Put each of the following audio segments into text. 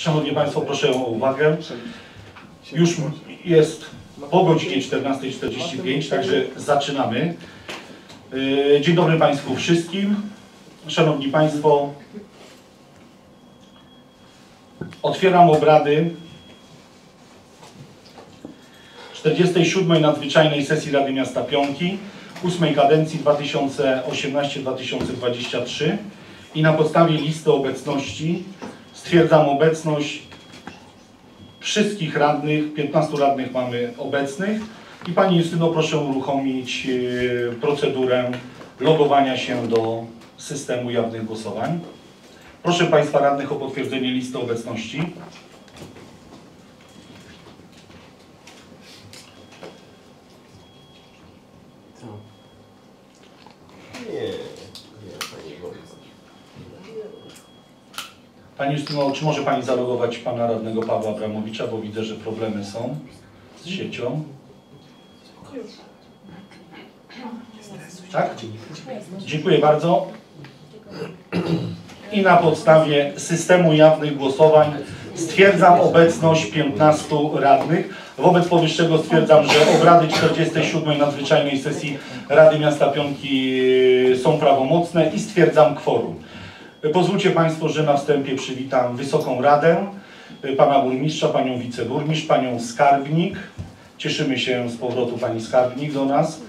Szanowni Państwo, proszę o uwagę. Już jest po godzinie 14.45, także zaczynamy. Yy, Dzień dobry Państwu wszystkim. Szanowni Państwo, otwieram obrady 47. nadzwyczajnej sesji Rady Miasta Pionki, 8 kadencji 2018-2023 i na podstawie listy obecności stwierdzam obecność wszystkich radnych, 15 radnych mamy obecnych i Pani Justyno proszę uruchomić e, procedurę logowania się do systemu jawnych głosowań. Proszę Państwa radnych o potwierdzenie listy obecności. Nie, nie, panie wójcie. Pani Justyno, czy może Pani zalogować Pana radnego Pawła Abramowicza, bo widzę, że problemy są z siecią. Tak? Dziękuję bardzo. I na podstawie systemu jawnych głosowań stwierdzam obecność 15 radnych. Wobec powyższego stwierdzam, że obrady 47 nadzwyczajnej sesji Rady Miasta Pionki są prawomocne i stwierdzam kworum. Pozwólcie Państwo, że na wstępie przywitam Wysoką Radę, y, Pana Burmistrza, Panią Wiceburmistrz, Panią Skarbnik. Cieszymy się z powrotu Pani Skarbnik do nas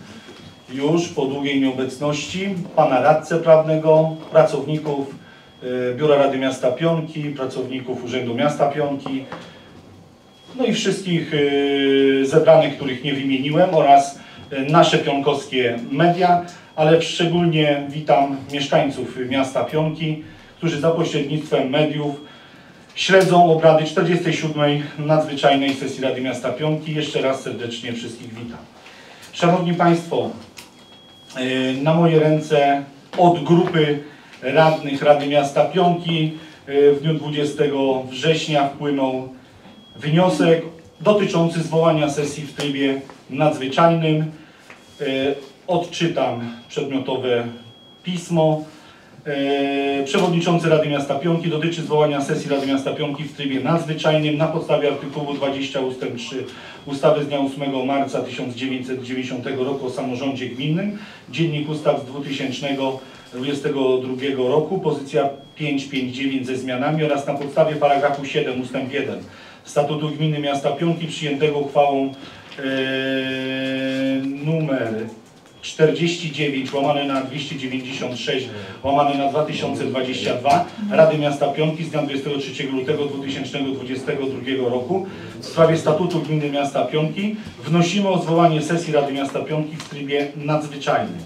już po długiej nieobecności, Pana Radcę Prawnego, pracowników y, Biura Rady Miasta Pionki, pracowników Urzędu Miasta Pionki, no i wszystkich y, zebranych, których nie wymieniłem oraz nasze pionkowskie media, ale szczególnie witam mieszkańców miasta Pionki, którzy za pośrednictwem mediów śledzą obrady 47. nadzwyczajnej sesji Rady Miasta Pionki. Jeszcze raz serdecznie wszystkich witam. Szanowni Państwo, y, na moje ręce od grupy radnych Rady Miasta Pionki y, w dniu 20 września wpłynął wniosek dotyczący zwołania sesji w trybie nadzwyczajnym. Odczytam przedmiotowe pismo. E, Przewodniczący Rady Miasta Pionki dotyczy zwołania sesji Rady Miasta Pionki w trybie nadzwyczajnym na podstawie artykułu 20 ust. 3 ustawy z dnia 8 marca 1990 roku o samorządzie gminnym, Dziennik Ustaw z 2022 roku, pozycja 559 ze zmianami oraz na podstawie paragrafu 7 ust. 1 Statutu Gminy Miasta Pionki przyjętego uchwałą e, numer 49 łamane na 296 łamane na 2022 Rady Miasta Pionki z dnia 23 lutego 2022 roku w sprawie Statutu Gminy Miasta Pionki wnosimy o zwołanie sesji Rady Miasta Pionki w trybie nadzwyczajnym.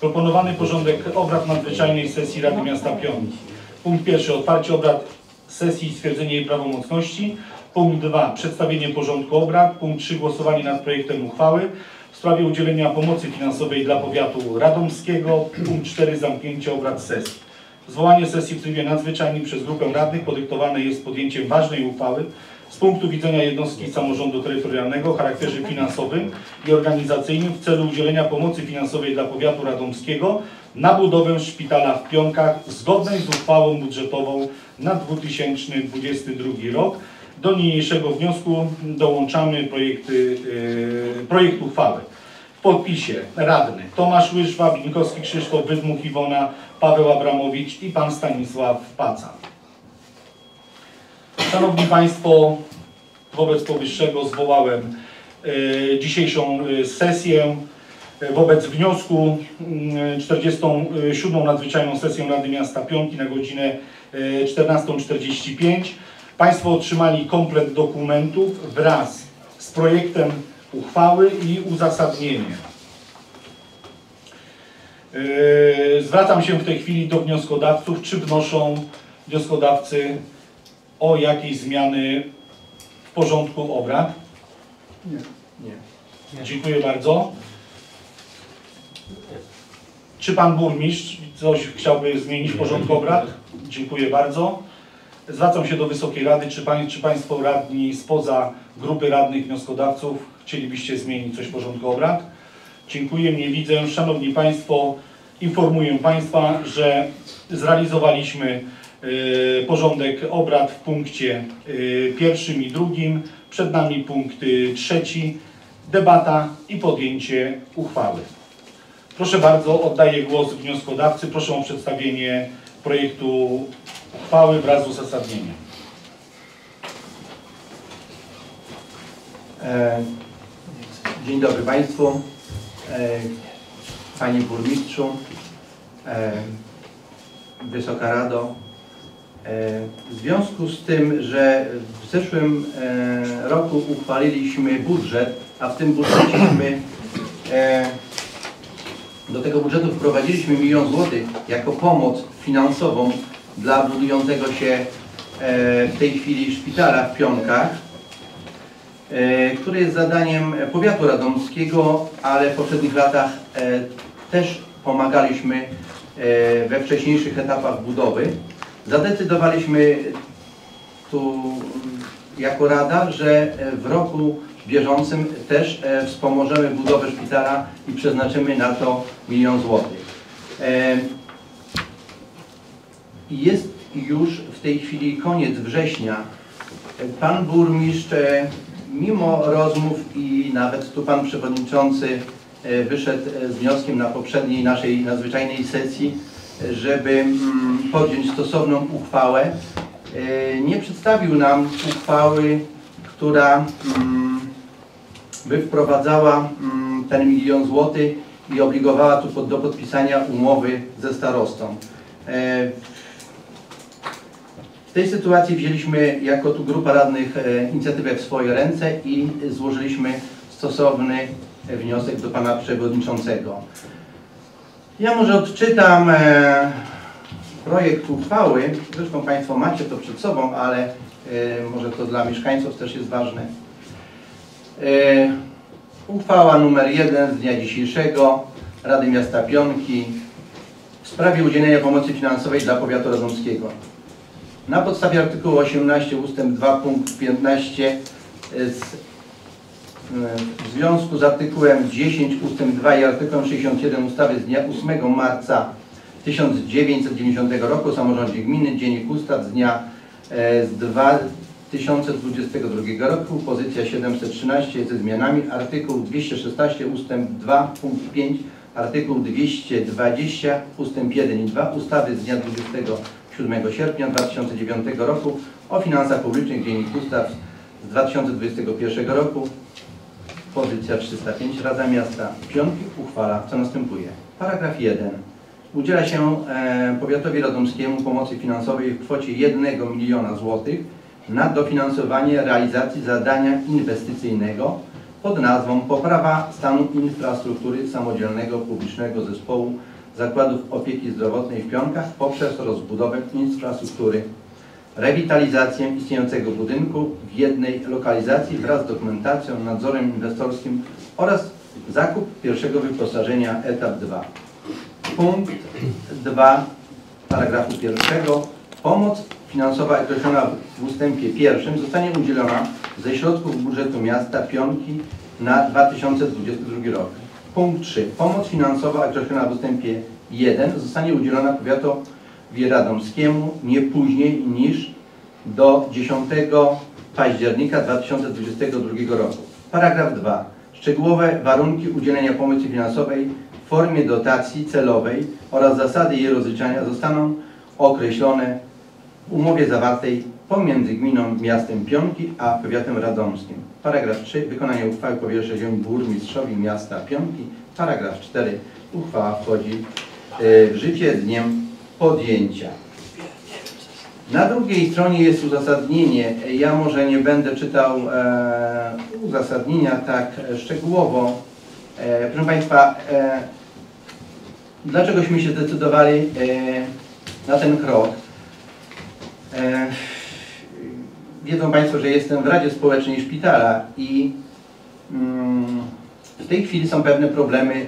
Proponowany porządek obrad nadzwyczajnej sesji Rady Miasta Pionki. Punkt pierwszy. Otwarcie obrad sesji i stwierdzenie jej prawomocności. Punkt 2. Przedstawienie porządku obrad. Punkt 3. Głosowanie nad projektem uchwały sprawie udzielenia pomocy finansowej dla powiatu radomskiego. Punkt 4. Zamknięcie obrad sesji. Zwołanie sesji w trybie nadzwyczajnym przez grupę radnych podyktowane jest podjęciem ważnej uchwały z punktu widzenia jednostki samorządu terytorialnego o charakterze finansowym i organizacyjnym w celu udzielenia pomocy finansowej dla powiatu radomskiego na budowę szpitala w Pionkach zgodnej z uchwałą budżetową na 2022 rok. Do niniejszego wniosku dołączamy projekty, yy, projekt uchwały. Podpisie radny Tomasz Łyżwa, Binkowski Krzysztof, Wydmuch Iwona, Paweł Abramowicz i pan Stanisław Paca. Szanowni Państwo, wobec powyższego zwołałem yy, dzisiejszą yy, sesję. Wobec wniosku mm, 47. nadzwyczajną sesję Rady Miasta Pionki na godzinę y, 14.45 Państwo otrzymali komplet dokumentów wraz z projektem uchwały i uzasadnieniem. Yy, Zwracam się w tej chwili do wnioskodawców, czy wnoszą wnioskodawcy o jakieś zmiany w porządku obrad? Nie. Dziękuję bardzo. Czy Pan Burmistrz coś chciałby zmienić w porządku obrad? Dziękuję bardzo. Zwracam się do Wysokiej Rady. Czy, pań, czy Państwo radni spoza grupy radnych wnioskodawców chcielibyście zmienić coś w porządku obrad? Dziękuję, nie widzę. Szanowni Państwo, informuję Państwa, że zrealizowaliśmy y, porządek obrad w punkcie y, pierwszym i drugim. Przed nami punkt y, trzeci, debata i podjęcie uchwały. Proszę bardzo, oddaję głos wnioskodawcy. Proszę o przedstawienie projektu uchwały wraz z uzasadnieniem. E, Dzień dobry Państwu, E, Panie Burmistrzu, e, Wysoka Rado. W związku z tym, że w zeszłym roku uchwaliliśmy budżet, a w tym budżecie do tego budżetu wprowadziliśmy milion złotych jako pomoc finansową dla budującego się e, w tej chwili szpitala w Pionkach, e, który jest zadaniem powiatu radomskiego, ale w poprzednich latach e, też pomagaliśmy we wcześniejszych etapach budowy. Zadecydowaliśmy tu jako Rada, że w roku bieżącym też wspomożemy budowę szpitala i przeznaczymy na to milion złotych. Jest już w tej chwili koniec września. Pan burmistrz, mimo rozmów i nawet tu pan przewodniczący e, wyszedł e, z wnioskiem na poprzedniej naszej nadzwyczajnej sesji, żeby mm, podjąć stosowną uchwałę, e, nie przedstawił nam uchwały, która mm, by wprowadzała mm, ten milion złotych i obligowała tu do podpisania umowy ze starostą. Tej sytuacji wzięliśmy jako tu grupa radnych e, inicjatywę w swoje ręce i złożyliśmy stosowny e, wniosek do pana przewodniczącego. Ja może odczytam e, projekt uchwały, zresztą państwo macie to przed sobą, ale może to dla mieszkańców też jest ważne. Uchwała numer 1 z dnia dzisiejszego Rady Miasta Pionki w sprawie udzielenia pomocy finansowej dla powiatu radomskiego. Na podstawie artykułu 18 ust. 2 punkt 15 z, e, w związku z artykułem 10 ust. 2 i artykułem 67 ustawy z dnia 8 marca 1990 roku o samorządzie gminy, Dziennik Ustaw z dnia e, z 2022 roku, pozycja 713 ze zmianami, artykuł 216 ust. 2 punkt 5, artykuł 220 ust. 1 i 2 ustawy z dnia 27 sierpnia 2009 roku o finansach publicznych, Dziennik Ustaw z 2021 roku, pozycja 305, Rada Miasta Pionki uchwala, co następuje. Paragraf 1. Udziela się e, powiatowi radomskiemu pomocy finansowej w kwocie 1 miliona złotych na dofinansowanie realizacji zadania inwestycyjnego pod nazwą Poprawa stanu infrastruktury samodzielnego publicznego zespołu zakładów opieki zdrowotnej w Pionkach poprzez rozbudowę infrastruktury, rewitalizację istniejącego budynku w jednej lokalizacji wraz z dokumentacją, nadzorem inwestorskim oraz zakup pierwszego wyposażenia etap 2. Punkt 2 paragrafu pierwszego. Pomoc finansowa określona w ustępie pierwszym zostanie udzielona ze środków budżetu miasta Pionki na 2022 rok. Punkt 3. Pomoc finansowa określona w ustępie 1 zostanie udzielona powiatowi radomskiemu nie później niż do 10 października 2022 roku. Paragraf 2. Szczegółowe warunki udzielenia pomocy finansowej w formie dotacji celowej oraz zasady jej rozliczania zostaną określone w umowie zawartej pomiędzy gminą miastem Pionki a powiatem radomskim. Paragraf 3. Wykonanie uchwały powierza się burmistrzowi miasta Pionki. Paragraf 4. Uchwała wchodzi w życie z dniem podjęcia. Na drugiej stronie jest uzasadnienie. Ja może nie będę czytał e, uzasadnienia tak szczegółowo. E, proszę Państwa, e, dlaczegośmy się zdecydowali e, na ten krok? E, wiedzą Państwo, że jestem w Radzie Społecznej Szpitala i mm, w tej chwili są pewne problemy e,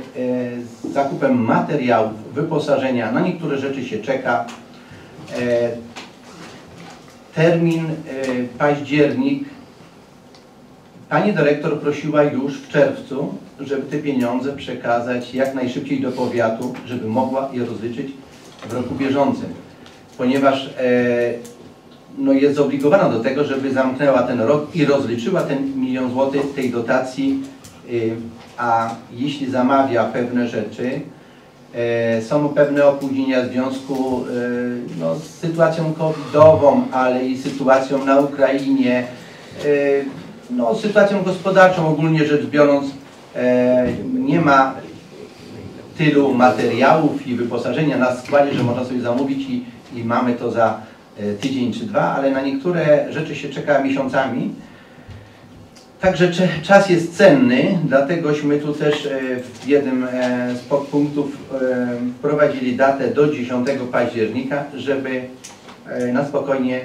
z zakupem materiałów, wyposażenia. Na niektóre rzeczy się czeka. E, termin e, październik. Pani dyrektor prosiła już w czerwcu, żeby te pieniądze przekazać jak najszybciej do powiatu, żeby mogła je rozliczyć w roku bieżącym. ponieważ no jest zobligowana do tego, żeby zamknęła ten rok i rozliczyła ten milion złotych tej dotacji, a jeśli zamawia pewne rzeczy, e, są pewne opóźnienia w związku e, no, z sytuacją covidową, ale i sytuacją na Ukrainie, e, no, sytuacją gospodarczą ogólnie rzecz biorąc, nie ma tylu materiałów i wyposażenia na składzie, że można sobie zamówić i, i mamy to za tydzień czy dwa, ale na niektóre rzeczy się czeka miesiącami. Także czas jest cenny, dlategośmy tu też e, w jednym e, z podpunktów e, wprowadzili datę do 10 października, żeby na spokojnie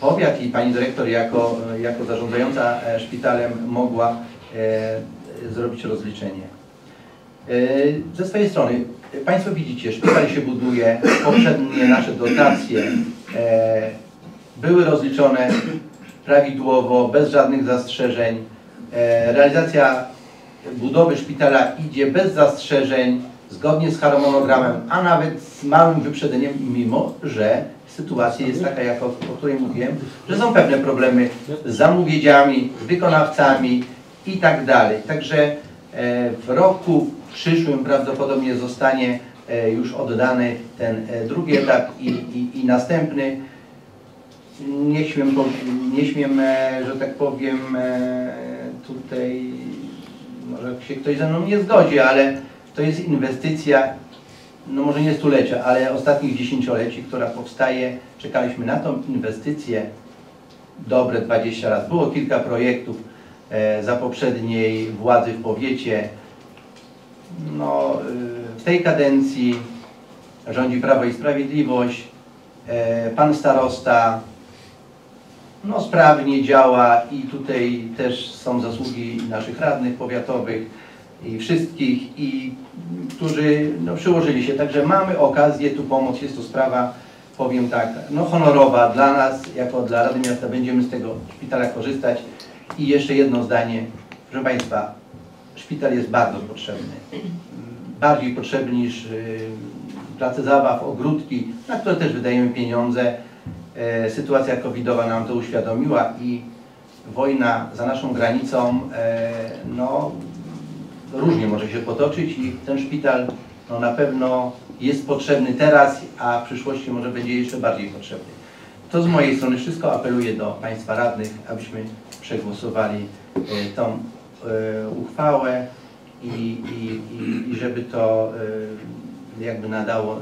powiat i pani dyrektor jako, jako zarządzająca szpitalem mogła zrobić rozliczenie. Ze swojej strony, Państwo widzicie, szpital się buduje, poprzednie nasze dotacje były rozliczone prawidłowo, bez żadnych zastrzeżeń. E, Realizacja budowy szpitala idzie bez zastrzeżeń, zgodnie z harmonogramem, a nawet z małym wyprzedzeniem, mimo że sytuacja jest taka, jak o, o której mówiłem, że są pewne problemy z zamówieniami, z wykonawcami i tak dalej. Także e, w roku przyszłym prawdopodobnie zostanie e, już oddany ten drugi etap i, i, i następny. Nie śmiem, nie śmiem, e, że tak powiem, e, tutaj, może się ktoś ze mną nie zgodzi, ale to jest inwestycja, no może nie stulecia, ale ostatnich dziesięcioleci, która powstaje. Czekaliśmy na tą inwestycję dobre 20 lat. Było kilka projektów e, za poprzedniej władzy w powiecie. No, w tej kadencji rządzi Prawo i Sprawiedliwość. Pan starosta no, sprawnie działa i tutaj też są zasługi naszych radnych powiatowych i wszystkich, i którzy no, przyłożyli się. Także mamy okazję tu pomóc. Jest to sprawa, powiem tak, no, honorowa dla nas, jako dla Rady Miasta. Będziemy z tego szpitala korzystać. I jeszcze jedno zdanie. Proszę Państwa, szpital jest bardzo potrzebny. Bardziej potrzebny niż y, place zabaw, ogródki, na które też wydajemy pieniądze. E, Sytuacja covidowa nam to uświadomiła i wojna za naszą granicą e, no, różnie może się potoczyć i ten szpital no, na pewno jest potrzebny teraz, a w przyszłości może będzie jeszcze bardziej potrzebny. To z mojej strony wszystko. Apeluję do Państwa radnych, abyśmy przegłosowali e, tą uchwałę i, i, i, żeby to jakby nadało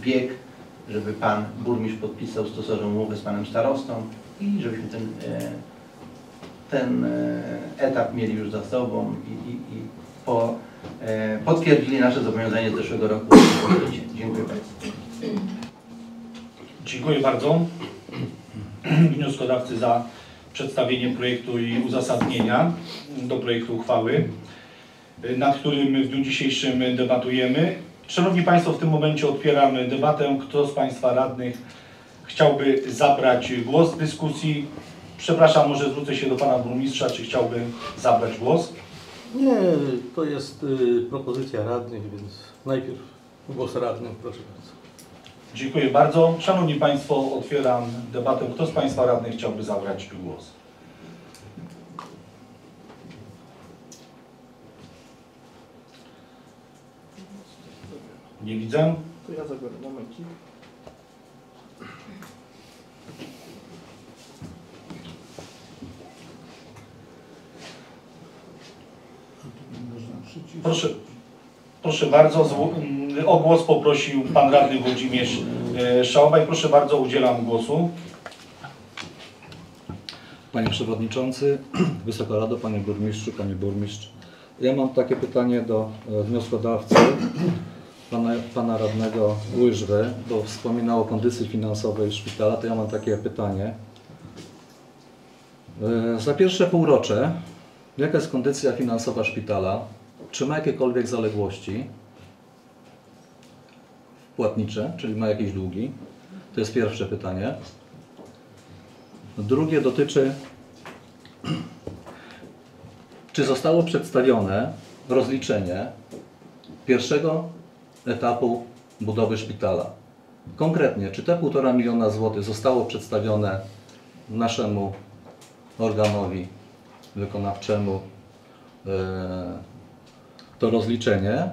bieg, żeby Pan Burmistrz podpisał stosowną umowę z Panem Starostą i żebyśmy ten, e, ten e, etap mieli już za sobą i, i, i po, e, potwierdzili nasze zobowiązanie z zeszłego roku. Dziękuję Państwu. Dziękuję bardzo wnioskodawcy za przedstawienie projektu i uzasadnienia do projektu uchwały, nad którym w dniu dzisiejszym debatujemy. Szanowni Państwo, w tym momencie otwieram debatę. Kto z Państwa radnych chciałby zabrać głos w dyskusji? Przepraszam, może zwrócę się do Pana Burmistrza, czy chciałby zabrać głos? Nie, to jest y, propozycja radnych, więc najpierw głos radnym, proszę bardzo. Dziękuję bardzo. Szanowni Państwo, otwieram debatę. Kto z Państwa radnych chciałby zabrać głos? Nie widzę. To ja zabiorę momencik. Proszę, proszę bardzo. Mm, O głos poprosił Pan Radny Włodzimierz e, Szałbaj. Proszę bardzo, udzielam głosu. Panie Przewodniczący, Wysoka Rado, Panie Burmistrzu, Panie Burmistrz. Ja mam takie pytanie do e, wnioskodawcy, pana, pana radnego Łyżwy, bo wspominał o kondycji finansowej szpitala, to ja mam takie pytanie. E, Za pierwsze półrocze, jaka jest kondycja finansowa szpitala? Czy ma jakiekolwiek zaległości płatnicze, czyli ma jakieś długi? To jest pierwsze pytanie. Drugie dotyczy, czy zostało przedstawione rozliczenie pierwszego etapu budowy szpitala. konkretnie, czy te 1,5 miliona złotych zostało przedstawione naszemu organowi wykonawczemu e, to rozliczenie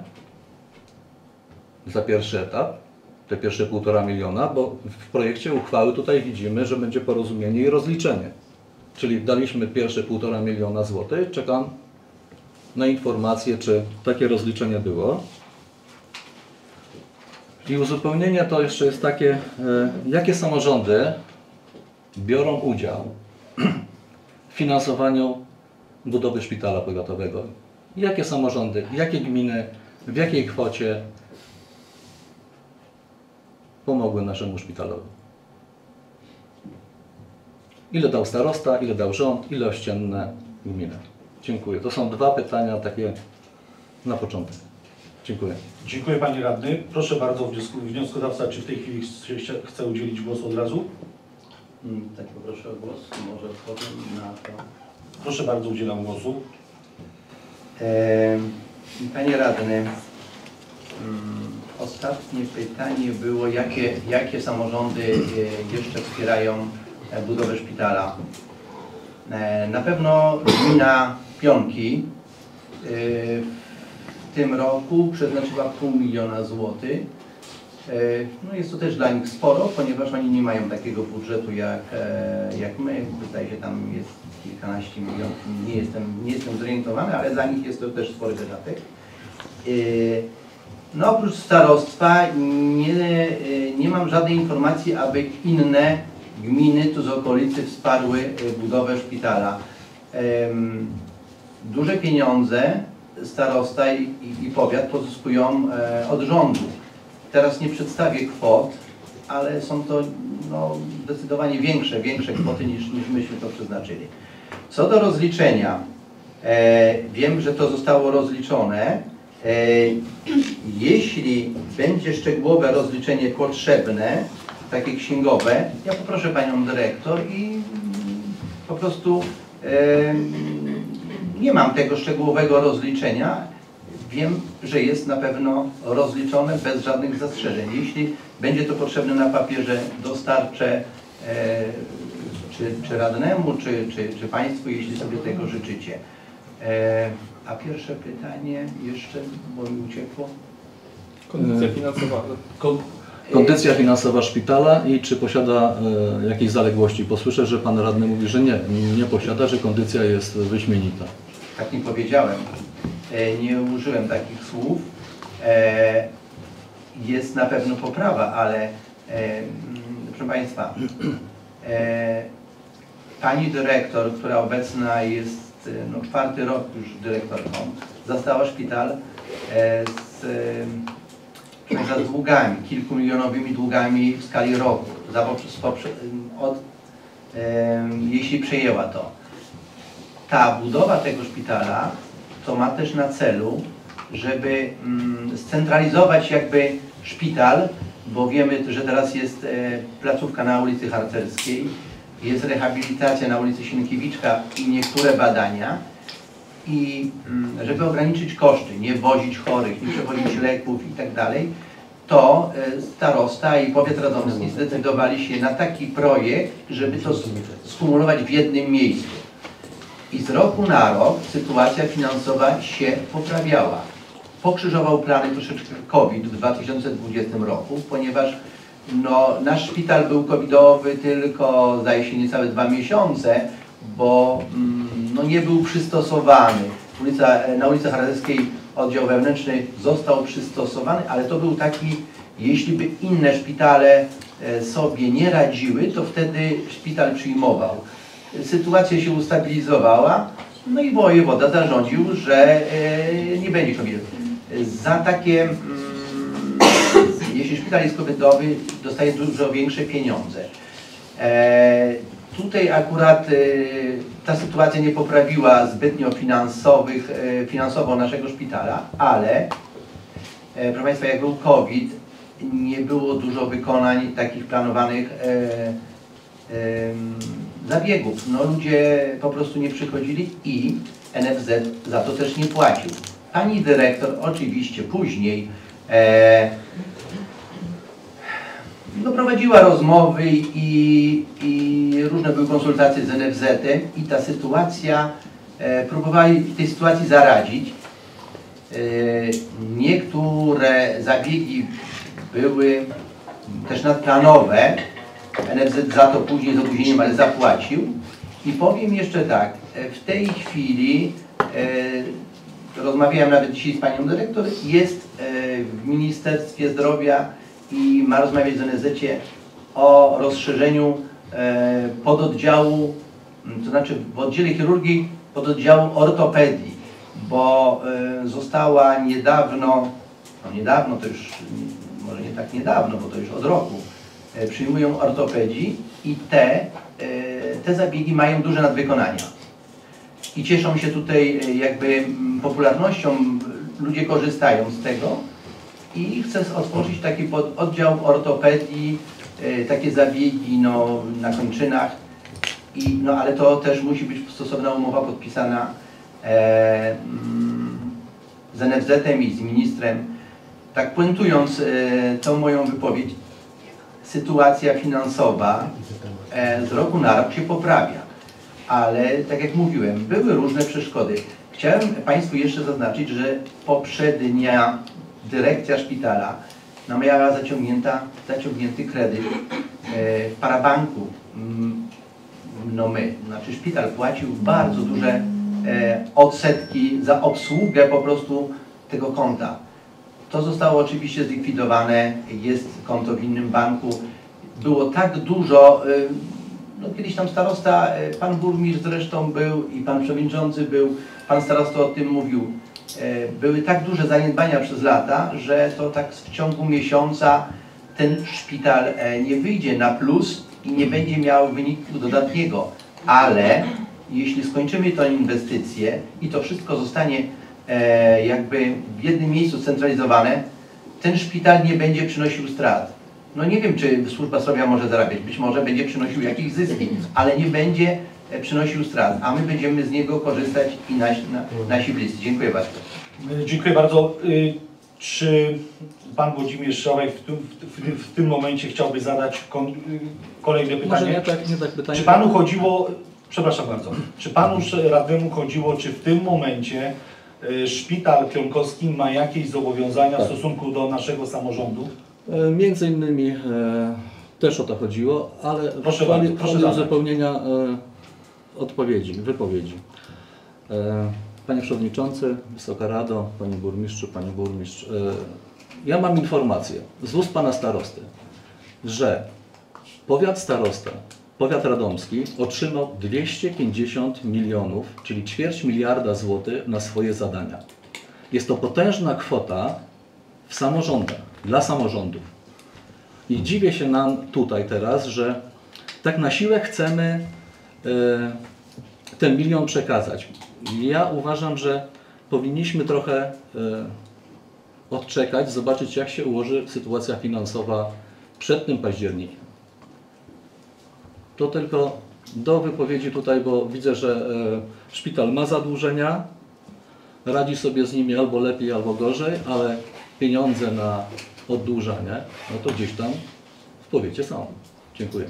za pierwszy etap, te pierwsze 1,5 miliona, bo w projekcie uchwały tutaj widzimy, że będzie porozumienie i rozliczenie. Czyli daliśmy pierwsze 1,5 miliona złotych, czekam na informację, czy takie rozliczenie było. I uzupełnienie to jeszcze jest takie, e, jakie samorządy biorą udział w finansowaniu budowy szpitala powiatowego. Jakie samorządy, jakie gminy, w jakiej kwocie pomogły naszemu szpitalowi? Ile dał starosta, ile dał rząd, ile ościenne gminy? Dziękuję. To są dwa pytania takie na początek. Dziękuję. Dziękuję Panie Radny. Proszę bardzo, wniosku- wnioskodawca, czy w tej chwili chce, chce udzielić głosu od razu? Mm, Tak poproszę o głos, może odpowiem na to. Proszę bardzo, udzielam głosu. Panie radny, mm, ostatnie pytanie było, jakie, jakie samorządy e, jeszcze wspierają e, budowę szpitala? E, Na pewno gmina Pionki e, w tym roku przeznaczyła pół miliona złotych. E, No jest to też dla nich sporo, ponieważ oni nie mają takiego budżetu jak, e, jak my. Wydaje się tam jest kilkanaście milionów, nie jestem, nie jestem zorientowany, ale dla nich jest to też spory wydatek. E, No oprócz starostwa nie, nie mam żadnej informacji, aby inne gminy tu z okolicy wsparły budowę szpitala. Duże pieniądze starosta i, i- i powiat pozyskują e, od rządu. Teraz nie przedstawię kwot, ale są to no, zdecydowanie większe, większe kwoty niż, niż myśmy to przeznaczyli. Co do rozliczenia, e, wiem, że to zostało rozliczone. E, jeśli będzie szczegółowe rozliczenie potrzebne, takie księgowe, ja poproszę Panią Dyrektor i po prostu e, nie mam tego szczegółowego rozliczenia. Wiem, że jest na pewno rozliczone bez żadnych zastrzeżeń. Jeśli będzie to potrzebne na papierze, dostarczę e, czy, czy radnemu, czy, czy, czy Państwu, jeśli sobie tego życzycie. E, a pierwsze pytanie jeszcze, bo mi uciekło. Kondycja finansowa. Kon- Kondycja finansowa szpitala i czy posiada e, jakieś zaległości? Bo słyszę, że Pan Radny mówi, że nie, nie posiada, że kondycja jest wyśmienita. Tak nie powiedziałem, e, nie użyłem takich słów. E, Jest na pewno poprawa, ale e, mm, proszę Państwa, Pani dyrektor, która obecna jest no, czwarty rok już dyrektorką, zastała szpital z, z długami, kilkumilionowymi długami w skali roku, od, jeśli przejęła to ta budowa tego szpitala to ma też na celu, żeby mm, scentralizować jakby szpital, bo wiemy, że teraz jest e, placówka na ulicy Harcerskiej, jest rehabilitacja na ulicy Sienkiewicza i niektóre badania i mm, żeby ograniczyć koszty, nie wozić chorych, nie przewozić leków i tak dalej, to e, starosta i powiat radomski zdecydowali się na taki projekt, żeby to skumulować w jednym miejscu. I z roku na rok sytuacja finansowa się poprawiała. Pokrzyżował plany troszeczkę COVID w 2020 roku, ponieważ no, nasz szpital był covidowy tylko, zdaje się, niecałe dwa miesiące, bo mm, no, nie był przystosowany. Ulica, na ulicy Harcerskiej oddział wewnętrzny został przystosowany, ale to był taki, jeśli by inne szpitale e, sobie nie radziły, to wtedy szpital przyjmował sytuacja się ustabilizowała, no i wojewoda zarządził, że e, nie będzie kobiet. Za takie, mm, jeśli szpital jest covidowy, dostaje dużo większe pieniądze. E, tutaj akurat e, ta sytuacja nie poprawiła zbytnio finansowych, finansowo naszego szpitala, ale proszę Państwa, jak był COVID, nie było dużo wykonań takich planowanych zabiegów. No ludzie po prostu nie przychodzili i NFZ za to też nie płacił. Pani dyrektor oczywiście później e, prowadziła rozmowy i, i różne były konsultacje z NFZ-em i ta sytuacja, e, próbowali tej sytuacji zaradzić. E, niektóre zabiegi były też nadplanowe. NFZ za to później z opóźnieniem, ale zapłacił. I powiem jeszcze tak, e, w tej chwili e, rozmawiałem nawet dzisiaj z panią dyrektor, jest e, w Ministerstwie Zdrowia i ma rozmawiać z NFZ o rozszerzeniu pododdziału, to znaczy w oddziale chirurgii pododdziału ortopedii, bo została niedawno, no niedawno to już, może nie tak niedawno, bo to już od roku, przyjmują ortopedzi i te, e, te zabiegi mają duże nadwykonania. I cieszą się tutaj e, jakby popularnością, ludzie korzystają z tego. I chcę otworzyć taki oddział ortopedii, e, takie zabiegi no, na kończynach, I, no, ale to też musi być stosowna umowa podpisana e, z NFZ-em i z ministrem. Tak puentując e, tą moją wypowiedź, sytuacja finansowa e, z roku na rok się poprawia ale tak jak mówiłem, były różne przeszkody. Chciałem Państwu jeszcze zaznaczyć, że poprzednia dyrekcja szpitala no, miała zaciągnięta, zaciągnięty kredyt e, w parabanku. Mm, No my, znaczy szpital płacił bardzo duże e, odsetki za obsługę po prostu tego konta. To zostało oczywiście zlikwidowane, jest konto w innym banku. Było tak dużo, y, no kiedyś tam starosta, y, pan burmistrz zresztą był i pan przewodniczący był, pan starosta o tym mówił. Y, Były tak duże zaniedbania przez lata, że to tak w ciągu miesiąca ten szpital e, nie wyjdzie na plus i nie będzie miał wyniku dodatniego. Ale jeśli skończymy tę inwestycję i to wszystko zostanie jakby w jednym miejscu scentralizowane, ten szpital nie będzie przynosił strat. No nie wiem, czy służba zdrowia może zarabiać, być może będzie przynosił jakieś zyski, ale nie będzie e, przynosił strat, a my będziemy z niego korzystać i nasi, na, nasi bliscy. Dziękuję bardzo. Y, Dziękuję bardzo. Czy pan Włodzimierz Szałek w tym, w, w tym momencie chciałby zadać kon, kolejne Może pytanie? nie tak, nie tak pytanie. Czy panu chodziło, przepraszam bardzo, czy panu radnemu chodziło, czy w tym momencie szpital pionkowski ma jakieś zobowiązania w Tak. stosunku do naszego samorządu? E, Między innymi e, też o to chodziło, ale Proszę bardzo, proszę uzupełnienia e, odpowiedzi, wypowiedzi. E, Panie Przewodniczący, Wysoka Rado, Panie Burmistrzu, Panie Burmistrz, e, ja mam informację z ust Pana Starosty, że powiat starosta, powiat radomski otrzymał 250 milionów, czyli ćwierć miliarda złotych na swoje zadania. Jest to potężna kwota w samorządach, dla samorządów. I dziwię się nam tutaj teraz, że tak na siłę chcemy e, ten milion przekazać. Ja uważam, że powinniśmy trochę e, odczekać, zobaczyć jak się ułoży sytuacja finansowa przed tym październikiem. To tylko do wypowiedzi tutaj, bo widzę, że e, szpital ma zadłużenia, radzi sobie z nimi albo lepiej, albo gorzej, ale pieniądze na oddłużanie, no to gdzieś tam w powiecie są. Dziękuję.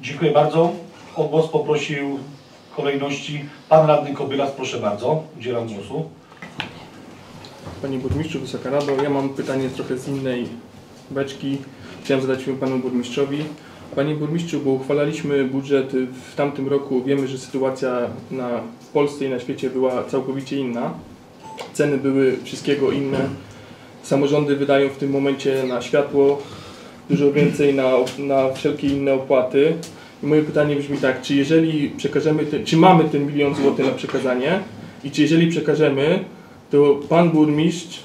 Dziękuję bardzo. O głos poprosił w kolejności pan radny Kobylas, proszę bardzo, udzielam głosu. Panie Burmistrzu, Wysoka Rado, ja mam pytanie trochę z innej beczki. Chciałem zadać Panu Burmistrzowi. Panie Burmistrzu, bo uchwalaliśmy budżet w tamtym roku, wiemy, że sytuacja na, w Polsce i na świecie była całkowicie inna. Ceny były wszystkiego inne. Samorządy wydają w tym momencie na światło dużo więcej na, na wszelkie inne opłaty. I moje pytanie brzmi tak, czy jeżeli przekażemy, te, czy mamy ten milion złotych na przekazanie i czy jeżeli przekażemy, to pan burmistrz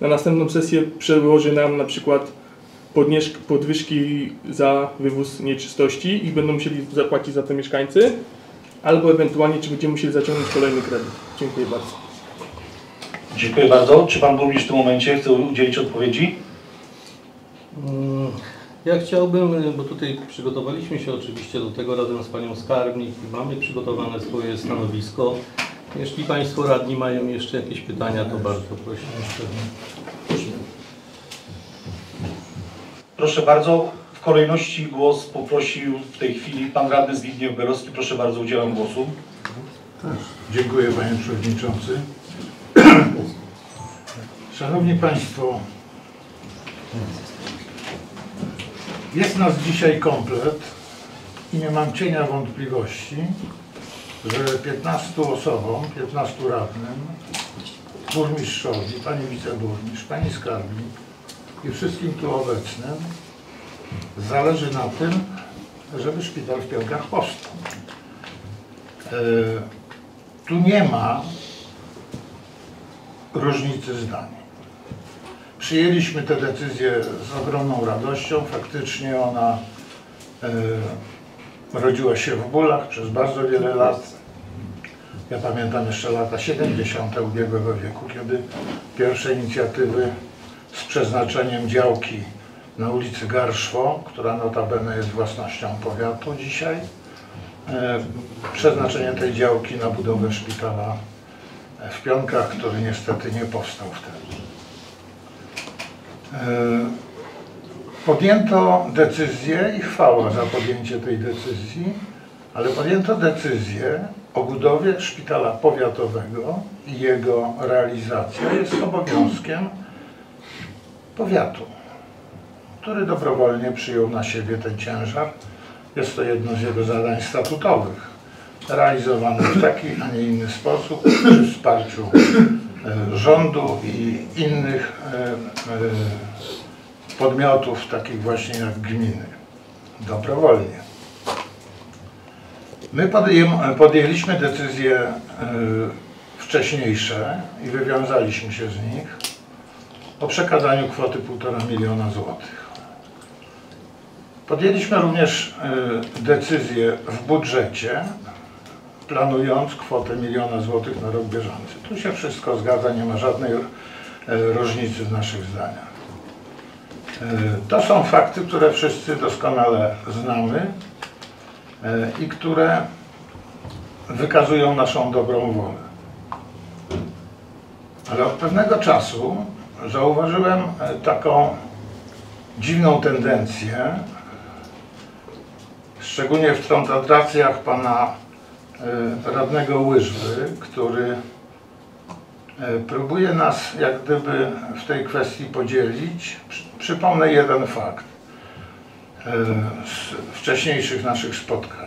na następną sesję przełoży nam na przykład podwyżki za wywóz nieczystości i będą musieli zapłacić za to mieszkańcy, albo ewentualnie czy będziemy musieli zaciągnąć kolejny kredyt. Dziękuję bardzo. Dziękuję bardzo. Czy pan burmistrz w tym momencie chce udzielić odpowiedzi? Mm, Ja chciałbym, bo tutaj przygotowaliśmy się oczywiście do tego razem z Panią Skarbnik i mamy przygotowane swoje stanowisko. Jeśli Państwo radni mają jeszcze jakieś pytania, to bardzo proszę. Proszę bardzo. W kolejności głos poprosił w tej chwili pan radny Zbigniew Belowski. Proszę bardzo, udzielam głosu. Dziękuję panie przewodniczący. Szanowni państwo, jest nas dzisiaj komplet i nie mam cienia wątpliwości, że 15 osobom, 15 radnym, burmistrzowi, pani wiceburmistrz, pani skarbnik i wszystkim tu obecnym zależy na tym, żeby szpital w Pionkach powstał. E, tu nie ma różnicy zdań. Przyjęliśmy tę decyzję z ogromną radością. Faktycznie ona e, rodziła się w bólach przez bardzo wiele lat. Ja pamiętam jeszcze lata 70. ubiegłego wieku, kiedy pierwsze inicjatywy z przeznaczeniem działki na ulicy Garszwo, która notabene jest własnością powiatu dzisiaj, e, przeznaczenie tej działki na budowę szpitala w Pionkach, który niestety nie powstał wtedy. E, Podjęto decyzję i chwała za podjęcie tej decyzji, ale podjęto decyzję o budowie szpitala powiatowego i jego realizacja jest obowiązkiem powiatu, który dobrowolnie przyjął na siebie ten ciężar. Jest to jedno z jego zadań statutowych, realizowane w taki, a nie inny sposób przy wsparciu e, rządu i innych e, e, podmiotów, takich właśnie jak gminy, dobrowolnie. My podjęliśmy decyzje wcześniejsze i wywiązaliśmy się z nich o przekazaniu kwoty 1,5 miliona złotych. Podjęliśmy również e, decyzję w budżecie, planując kwotę miliona złotych na rok bieżący. Tu się wszystko zgadza, nie ma żadnej e, różnicy w naszych zdaniach. E, To są fakty, które wszyscy doskonale znamy i które wykazują naszą dobrą wolę. Ale od pewnego czasu zauważyłem e, taką dziwną tendencję, szczególnie w koncentracjach pana e, radnego Łyżwy, który e, próbuje nas jak gdyby w tej kwestii podzielić. Przy- Przypomnę jeden fakt z wcześniejszych naszych spotkań.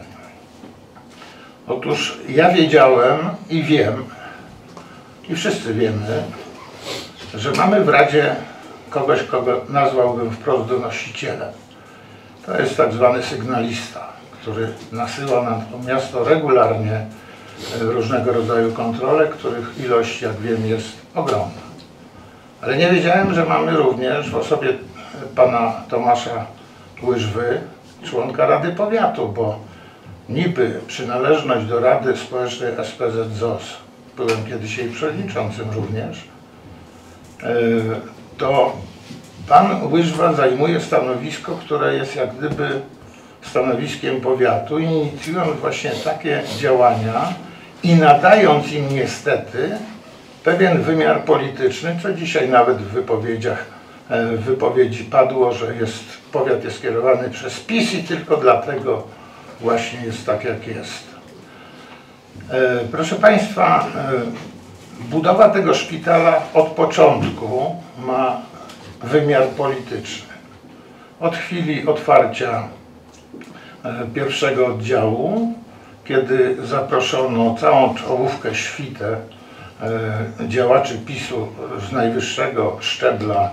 Otóż ja wiedziałem i wiem, i wszyscy wiemy, że mamy w Radzie kogoś, kogo nazwałbym wprost donosicielem. To jest tak zwany sygnalista, który nasyła na to miasto regularnie e, różnego rodzaju kontrole, których ilość, jak wiem, jest ogromna. Ale nie wiedziałem, że mamy również w osobie e, pana Tomasza Łyżwy, członka Rady Powiatu, bo niby przynależność do Rady Społecznej SPZ ZOS, byłem kiedyś jej przewodniczącym również, to pan Łyżwa zajmuje stanowisko, które jest jak gdyby stanowiskiem powiatu, inicjując właśnie takie działania i nadając im niestety pewien wymiar polityczny, co dzisiaj nawet w wypowiedziach e, w wypowiedzi padło, że jest, powiat jest kierowany przez PiS i tylko dlatego właśnie jest tak, jak jest. E, Proszę Państwa, e, budowa tego szpitala od początku ma wymiar polityczny. Od chwili otwarcia e, pierwszego oddziału, kiedy zaproszono całą czołówkę świtę e, działaczy PiSu z najwyższego szczebla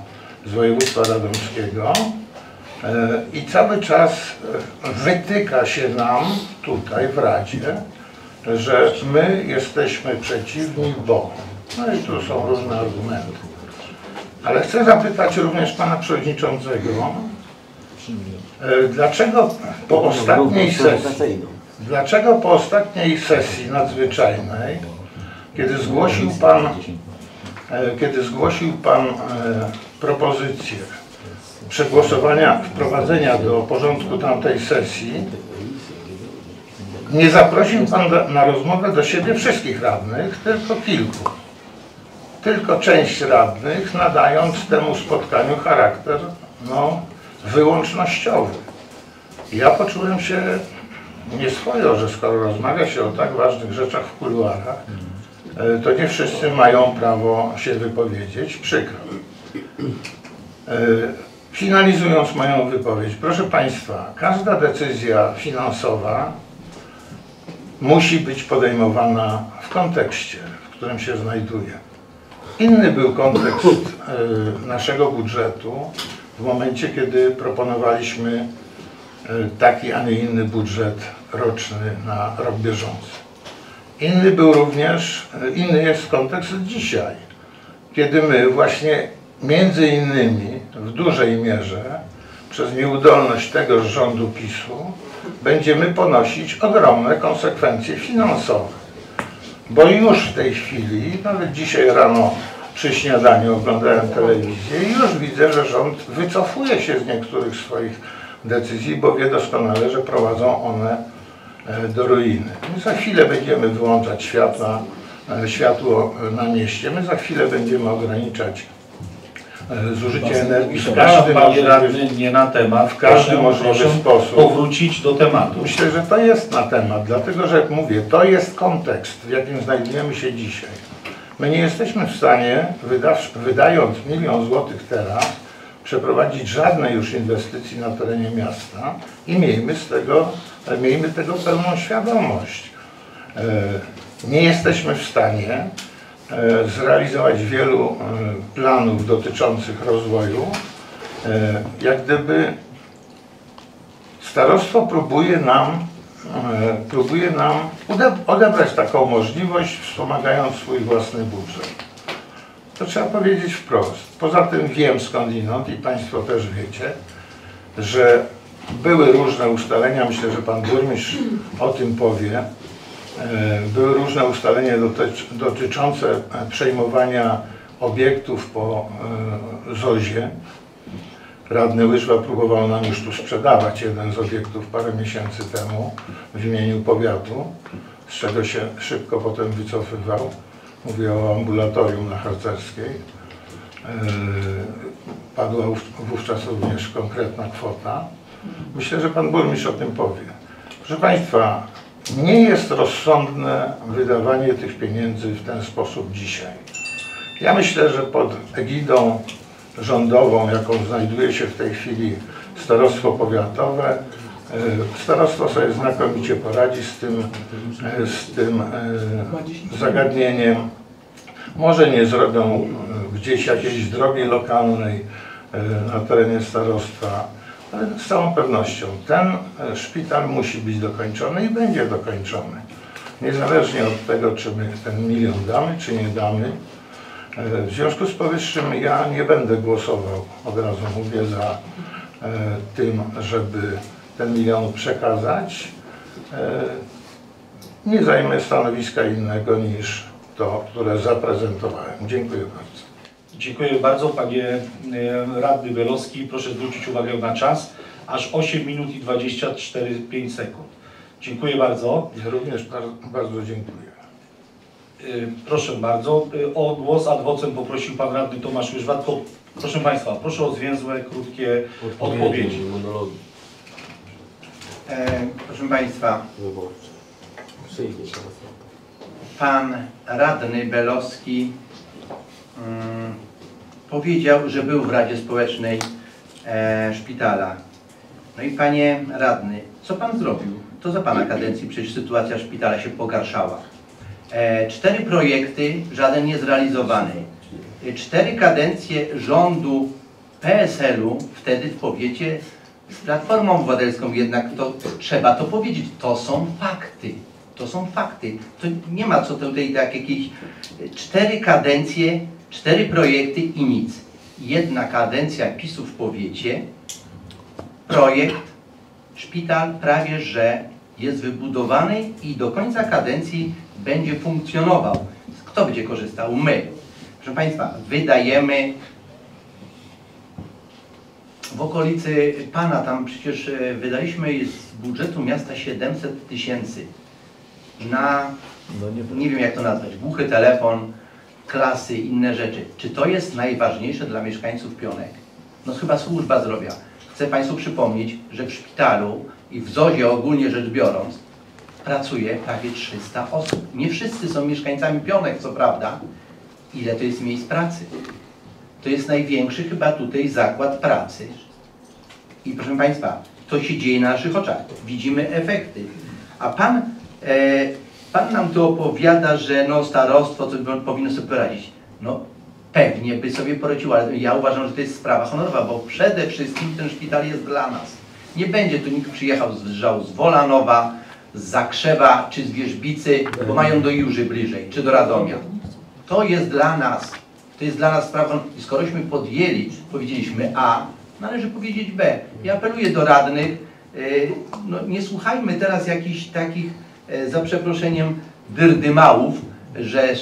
z województwa radomskiego e, i cały czas wytyka się nam tutaj w Radzie, że my jesteśmy przeciwni Bogu. No i tu są różne argumenty. Ale chcę zapytać również pana przewodniczącego, e, dlaczego po ostatniej sesji, dlaczego po ostatniej sesji nadzwyczajnej, kiedy zgłosił pan, e, kiedy zgłosił pan e, propozycję przegłosowania, wprowadzenia do porządku tamtej sesji, nie zaprosił Pan do, na rozmowę do siebie wszystkich radnych, tylko kilku. Tylko część radnych, nadając temu spotkaniu charakter no, wyłącznościowy. Ja poczułem się nieswojo, że skoro rozmawia się o tak ważnych rzeczach w kuluarach, e, to nie wszyscy mają prawo się wypowiedzieć. Przykro. E, Finalizując moją wypowiedź, proszę Państwa, każda decyzja finansowa musi być podejmowana w kontekście, w którym się znajduje. Inny był kontekst e, naszego budżetu w momencie, kiedy proponowaliśmy e, taki, a nie inny budżet roczny na rok bieżący. Inny był również, e, inny jest kontekst dzisiaj, kiedy my właśnie między innymi w dużej mierze przez nieudolność tego rządu PiSu będziemy ponosić ogromne konsekwencje finansowe. Bo już w tej chwili, nawet dzisiaj rano przy śniadaniu oglądałem telewizję i już widzę, że rząd wycofuje się z niektórych swoich decyzji, bo wie doskonale, że prowadzą one e, do ruiny. My za chwilę będziemy wyłączać światła, e, światło na mieście, my za chwilę będziemy ograniczać e, zużycie energii każdy radny, nie na temat. w każdy możliwy sposób. powrócić do tematu. Myślę, że to jest na temat, dlatego że jak mówię, to jest kontekst, w jakim znajdujemy się dzisiaj. My nie jesteśmy w stanie, wydając milion złotych teraz, przeprowadzić żadnej już inwestycji na terenie miasta i miejmy z tego, miejmy tego pełną świadomość. E, Nie jesteśmy w stanie e, zrealizować wielu e, planów dotyczących rozwoju, e, jak gdyby Starostwo próbuje nam, e, próbuje nam ode- odebrać taką możliwość, wspomagając swój własny budżet. To trzeba powiedzieć wprost. Poza tym wiem skądinąd i Państwo też wiecie, że były różne ustalenia, myślę, że Pan Burmistrz o tym powie, e, były różne ustalenia dotycz, dotyczące e, przejmowania obiektów po e, ZOzie. Radny Łyżwa próbował nam już tu sprzedawać jeden z obiektów parę miesięcy temu w imieniu powiatu, z czego się szybko potem wycofywał. Mówię o ambulatorium na Harcerskiej. Padła wów- wówczas również konkretna kwota. Myślę, że Pan Burmistrz o tym powie. Proszę Państwa, nie jest rozsądne wydawanie tych pieniędzy w ten sposób dzisiaj. Ja myślę, że pod egidą rządową, jaką znajduje się w tej chwili starostwo powiatowe, e, starostwo sobie znakomicie poradzi z tym, e, z tym e, zagadnieniem. Może nie zrobią gdzieś jakiejś drogi lokalnej na terenie starostwa, z całą pewnością ten e, szpital musi być dokończony i będzie dokończony. Niezależnie od tego, czy my ten milion damy, czy nie damy, E, W związku z powyższym ja nie będę głosował, od razu mówię, za e, tym, żeby ten milion przekazać. Nie zajmę stanowiska innego niż to, które zaprezentowałem. Dziękuję bardzo. Dziękuję bardzo panie e, radny Belowski. Proszę zwrócić uwagę na czas. Aż 8 minut i 24 5 sekund. Dziękuję bardzo. Ja również bardzo, bardzo dziękuję. Y, Proszę bardzo. Y, O głos ad vocem poprosił pan radny Tomasz Łyżwatko. Proszę państwa, proszę o zwięzłe, krótkie odpowiedzi. E, proszę Państwa, Pan radny Belowski mm, powiedział, że był w Radzie Społecznej e, szpitala. No i Panie radny, co Pan zrobił? To za Pana kadencji przecież sytuacja szpitala się pogarszała. E, cztery projekty, żaden nie zrealizowany. E, cztery kadencje rządu PSL-u, wtedy w powiecie z Platformą Obywatelską, jednak to trzeba to powiedzieć, to są fakty. To są fakty. To nie ma co tutaj tak jakieś e, cztery kadencje, cztery projekty i nic. Jedna kadencja PiSu w powiecie, projekt, szpital prawie że jest wybudowany i do końca kadencji będzie funkcjonował. Kto będzie korzystał? My. Proszę Państwa, wydajemy w okolicy Pana, tam przecież e, wydaliśmy z budżetu miasta 700 tysięcy na, nie wiem jak to nazwać, głuchy telefon, klasy, inne rzeczy. Czy to jest najważniejsze dla mieszkańców Pionek? No chyba służba zdrowia. Chcę Państwu przypomnieć, że w szpitalu i w ZOzie ogólnie rzecz biorąc pracuje prawie 300 osób. Nie wszyscy są mieszkańcami Pionek, co prawda. Ile to jest miejsc pracy? To jest największy chyba tutaj zakład pracy. I proszę Państwa, to się dzieje na naszych oczach. Widzimy efekty. A Pan, e, pan nam tu opowiada, że no starostwo to powinno sobie poradzić. No pewnie by sobie poradziło, ale ja uważam, że to jest sprawa honorowa, bo przede wszystkim ten szpital jest dla nas. Nie będzie tu nikt przyjechał z z Wolanowa, z Zakrzewa czy z Wierzbicy, bo mają do Jurzy bliżej, czy do Radomia. To jest dla nas. To jest dla nas sprawą i skorośmy podjęli, powiedzieliśmy A, należy powiedzieć B. I apeluję do radnych, e, no, nie słuchajmy teraz jakichś takich, za przeproszeniem, dyrdymałów, że e, e,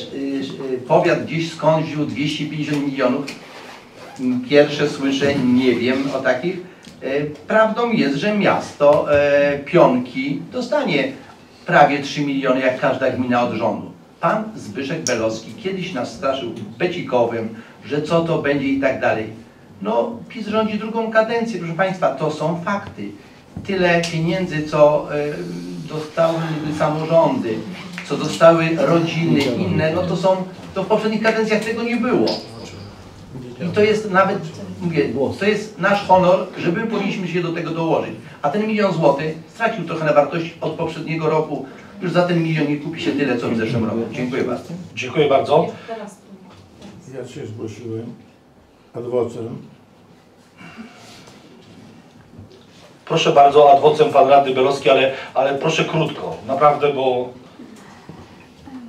powiat gdzieś skądził 250 milionów. Pierwsze słyszę, nie wiem o takich. E, Prawdą jest, że miasto e, Pionki dostanie prawie 3 miliony, jak każda gmina od rządu. Pan Zbyszek Belowski kiedyś nas straszył becikowym, że co to będzie i tak dalej. No, PiS rządzi drugą kadencję, proszę Państwa, to są fakty. Tyle pieniędzy, co e, dostały samorządy, co dostały rodziny, inne, no to są, to w poprzednich kadencjach tego nie było. I to jest nawet, mówię, to jest nasz honor, że my powinniśmy się do tego dołożyć. A ten milion złotych stracił trochę na wartości od poprzedniego roku. Już za ten milion nie kupi się tyle, co w zeszłym roku. Dziękuję bardzo. Dziękuję bardzo. Ja się zgłosiłem adwocem. Proszę bardzo, adwocem pan radny Belowski, ale, ale proszę krótko, naprawdę, bo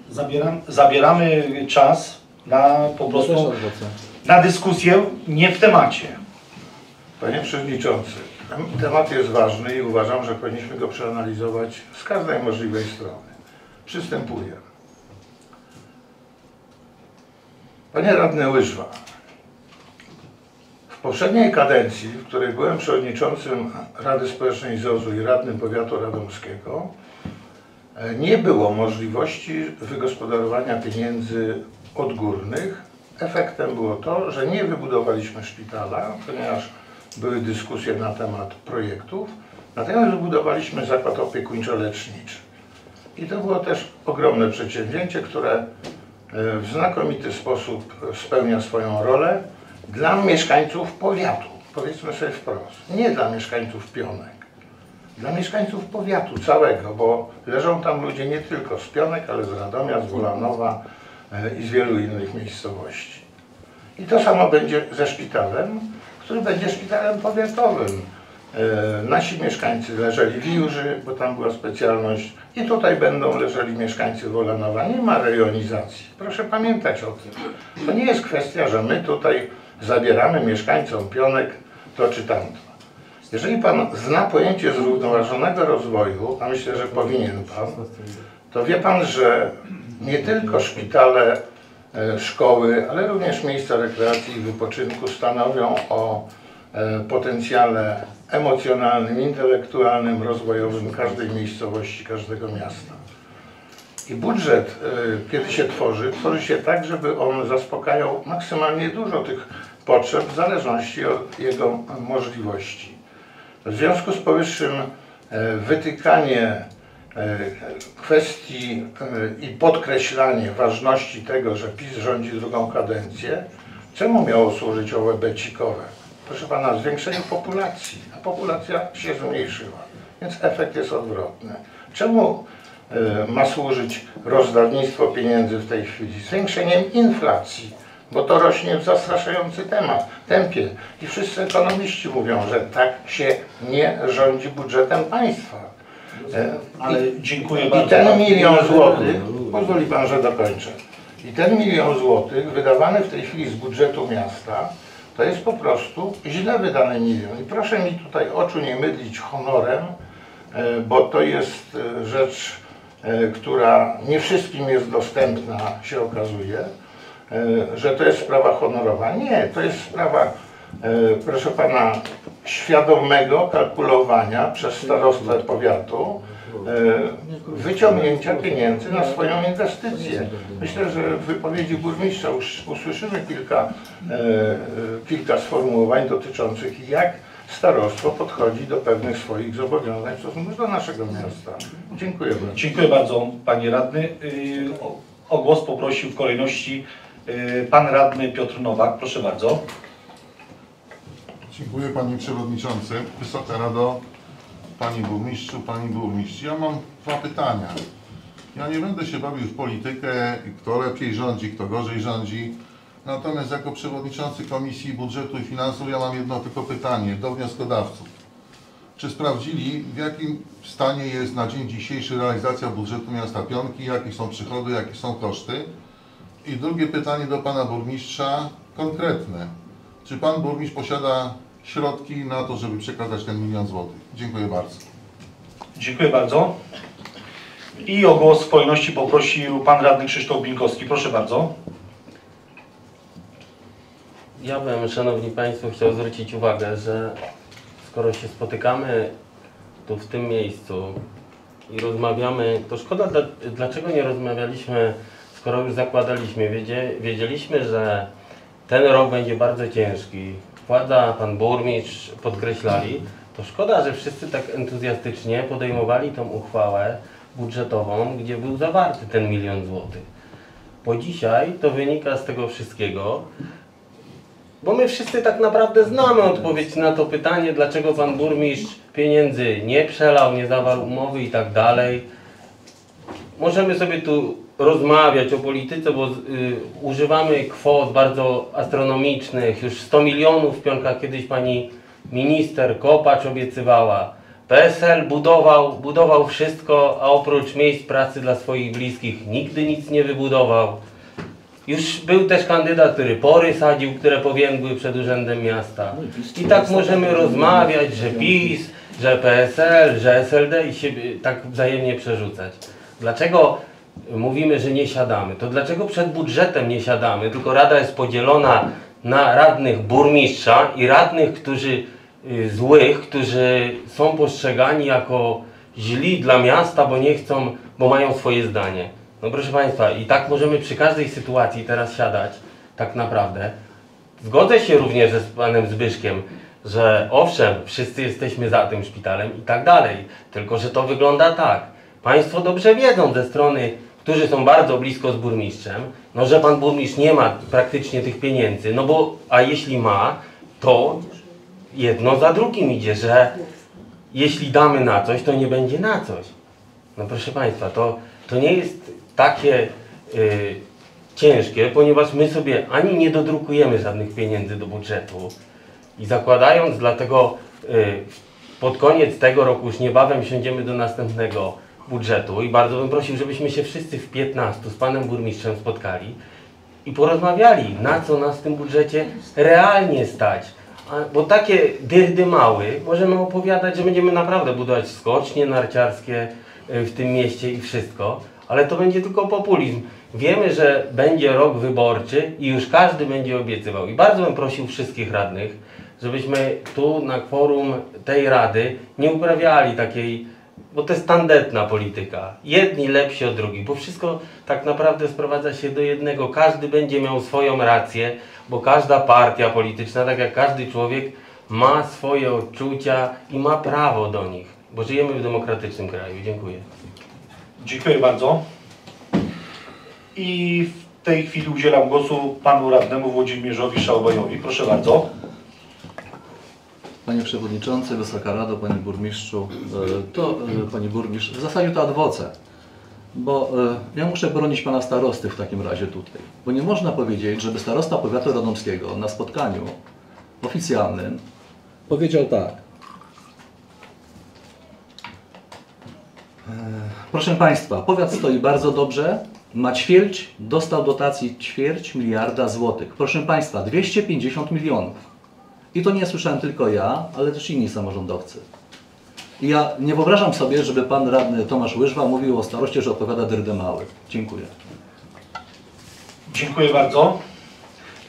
zabieram, zabieramy czas na po prostu na dyskusję nie w temacie. Panie Przewodniczący, tem- temat jest ważny i uważam, że powinniśmy go przeanalizować z każdej możliwej strony. Przystępuję. Panie Radny Łyżwa, poprzedniej kadencji, w której byłem przewodniczącym Rady Społecznej ZOZ-u i radnym powiatu radomskiego, e, nie było możliwości wygospodarowania pieniędzy odgórnych. Efektem było to, że nie wybudowaliśmy szpitala, ponieważ były dyskusje na temat projektów, natomiast wybudowaliśmy zakład opiekuńczo-leczniczy. I to było też ogromne przedsięwzięcie, które e, w znakomity sposób spełnia swoją rolę dla mieszkańców powiatu. Powiedzmy sobie wprost, nie dla mieszkańców Pionek, dla mieszkańców powiatu całego, bo leżą tam ludzie nie tylko z Pionek, ale z Radomia, z Wolanowa e, i z wielu innych miejscowości. I to samo będzie ze szpitalem, który będzie szpitalem powiatowym. E, Nasi mieszkańcy leżeli w Jurzy, bo tam była specjalność i tutaj będą leżeli mieszkańcy Wolanowa. Nie ma rejonizacji. Proszę pamiętać o tym. To nie jest kwestia, że my tutaj zabieramy mieszkańcom Pionek to czy tamto. Jeżeli Pan zna pojęcie zrównoważonego rozwoju, a myślę, że powinien Pan, to wie Pan, że nie tylko szpitale, e, szkoły, ale również miejsca rekreacji i wypoczynku stanowią o e, potencjale emocjonalnym, intelektualnym, rozwojowym każdej miejscowości, każdego miasta. I budżet, e, kiedy się tworzy, tworzy się tak, żeby on zaspokajał maksymalnie dużo tych potrzeb w zależności od jego możliwości. W związku z powyższym e, wytykanie e, kwestii e, i podkreślanie ważności tego, że PiS rządzi drugą kadencję, czemu miało służyć owe becikowe? Proszę Pana, zwiększeniu populacji, a populacja się zmniejszyła, więc efekt jest odwrotny. Czemu ma służyć rozdawnictwo pieniędzy w tej chwili? Zwiększeniem inflacji, bo to rośnie w zastraszający temat, tempie. I wszyscy ekonomiści mówią, że tak się nie rządzi budżetem państwa. Ale dziękuję I bardzo. ten milion złotych, pozwoli Pan, że dokończę. I ten milion złotych wydawany w tej chwili z budżetu miasta, to jest po prostu źle wydany milion. I proszę mi tutaj oczu nie mydlić honorem, e, bo to jest e, rzecz, e, która nie wszystkim jest dostępna, się okazuje, że to jest sprawa honorowa. Nie, to jest sprawa, e, proszę Pana, świadomego kalkulowania przez starostwę powiatu e, wyciągnięcia pieniędzy na swoją inwestycję. Myślę, że w wypowiedzi burmistrza usłyszymy kilka, e, e, kilka sformułowań dotyczących jak starostwo podchodzi do pewnych swoich zobowiązań w stosunku do naszego miasta. Dziękuję bardzo. Dziękuję bardzo Panie Radny. Y, O, głos poprosił w kolejności Pan Radny Piotr Nowak. Proszę bardzo. Dziękuję Panie Przewodniczący. Wysoka Rado, Panie Burmistrzu, Pani Burmistrz. Ja mam dwa pytania. Ja nie będę się bawił w politykę, kto lepiej rządzi, kto gorzej rządzi. Natomiast jako Przewodniczący Komisji Budżetu i Finansów ja mam jedno tylko pytanie do wnioskodawców. Czy sprawdzili w jakim stanie jest na dzień dzisiejszy realizacja budżetu miasta Pionki, jakie są przychody, jakie są koszty? I drugie pytanie do Pana Burmistrza, konkretne. Czy Pan Burmistrz posiada środki na to, żeby przekazać ten milion złotych? Dziękuję bardzo. Dziękuję bardzo. I o głos w kolejności poprosił Pan Radny Krzysztof Binkowski. Proszę bardzo. Ja bym, Szanowni Państwo, chciał zwrócić uwagę, że skoro się spotykamy tu w tym miejscu i rozmawiamy, to szkoda, dla, dlaczego nie rozmawialiśmy, skoro już zakładaliśmy, wiedzie, wiedzieliśmy, że ten rok będzie bardzo ciężki. Władza, Pan Burmistrz podkreślali, to szkoda, że wszyscy tak entuzjastycznie podejmowali tą uchwałę budżetową, gdzie był zawarty ten milion złotych. Bo dzisiaj to wynika z tego wszystkiego, bo my wszyscy tak naprawdę znamy odpowiedź na to pytanie, dlaczego pan burmistrz pieniędzy nie przelał, nie zawarł umowy i tak dalej. Możemy sobie tu rozmawiać o polityce, bo y, używamy kwot bardzo astronomicznych. Już 100 milionów w pionkach kiedyś pani minister Kopacz obiecywała. PSL budował, budował wszystko, a oprócz miejsc pracy dla swoich bliskich nigdy nic nie wybudował. Już był też kandydat, który pory sadził, które powiędły przed Urzędem Miasta. I tak możemy rozmawiać, że PiS, że PSL, że SLD i się tak wzajemnie przerzucać. Dlaczego mówimy, że nie siadamy? To dlaczego przed budżetem nie siadamy, tylko Rada jest podzielona na radnych burmistrza i radnych, którzy y, złych, którzy są postrzegani jako źli dla miasta, bo nie chcą, bo mają swoje zdanie. No proszę Państwa, i tak możemy przy każdej sytuacji teraz siadać, tak naprawdę. Zgodzę się również z Panem Zbyszkiem, że owszem, wszyscy jesteśmy za tym szpitalem i tak dalej, tylko że to wygląda tak. Państwo dobrze wiedzą ze strony, którzy są bardzo blisko z burmistrzem, no że Pan Burmistrz nie ma praktycznie tych pieniędzy, no bo, a jeśli ma, to jedno za drugim idzie, że jeśli damy na coś, to nie będzie na coś. No proszę Państwa, to, to nie jest takie y, ciężkie, ponieważ my sobie ani nie dodrukujemy żadnych pieniędzy do budżetu i zakładając dlatego y, pod koniec tego roku, już niebawem siądziemy do następnego budżetu i bardzo bym prosił, żebyśmy się wszyscy w 15 z Panem Burmistrzem spotkali i porozmawiali, na co nas w tym budżecie realnie stać. Bo takie dyrdy mały możemy opowiadać, że będziemy naprawdę budować skocznie narciarskie y, w tym mieście i wszystko, ale to będzie tylko populizm. Wiemy, że będzie rok wyborczy i już każdy będzie obiecywał. I bardzo bym prosił wszystkich radnych, żebyśmy tu na kworum tej rady nie uprawiali takiej, bo to jest tandetna polityka. Jedni lepsi od drugich, bo wszystko tak naprawdę sprowadza się do jednego. Każdy będzie miał swoją rację, bo każda partia polityczna, tak jak każdy człowiek, ma swoje odczucia i ma prawo do nich, bo żyjemy w demokratycznym kraju. Dziękuję. Dziękuję bardzo. I w tej chwili udzielam głosu Panu Radnemu Włodzimierzowi Szałbajowi. Proszę bardzo. Panie Przewodniczący, Wysoka Rado, Panie Burmistrzu, e, to e, Panie Burmistrz, w zasadzie to adwoce, bo e, ja muszę bronić Pana Starosty w takim razie tutaj, bo nie można powiedzieć, żeby Starosta Powiatu Radomskiego na spotkaniu oficjalnym powiedział tak. Proszę Państwa, powiat stoi bardzo dobrze, ma ćwierć, dostał dotacji ćwierć miliarda złotych. Proszę Państwa, 250 milionów. I to nie słyszałem tylko ja, ale też inni samorządowcy. I ja nie wyobrażam sobie, żeby pan radny Tomasz Łyżwa mówił o staroście, że odpowiada dyrdy mały. Dziękuję. Dziękuję bardzo.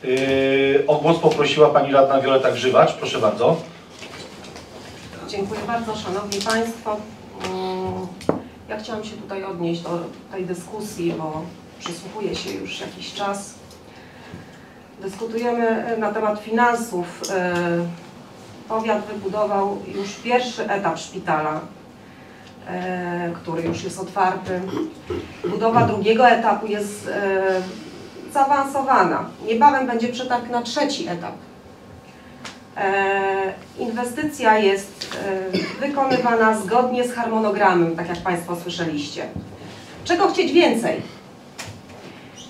Yy, o głos poprosiła Pani Radna Wioleta Grzywacz. Proszę bardzo. Dziękuję bardzo, Szanowni Państwo. Mm, Ja chciałam się tutaj odnieść do tej dyskusji, bo przysłuchuję się już jakiś czas. Dyskutujemy na temat finansów e, powiat wybudował już pierwszy etap szpitala, e, który już jest otwarty. Budowa drugiego etapu jest e, zaawansowana. Niebawem będzie przetarg na trzeci etap. E, Inwestycja jest e, wykonywana zgodnie z harmonogramem, tak jak Państwo słyszeliście. Czego chcieć więcej?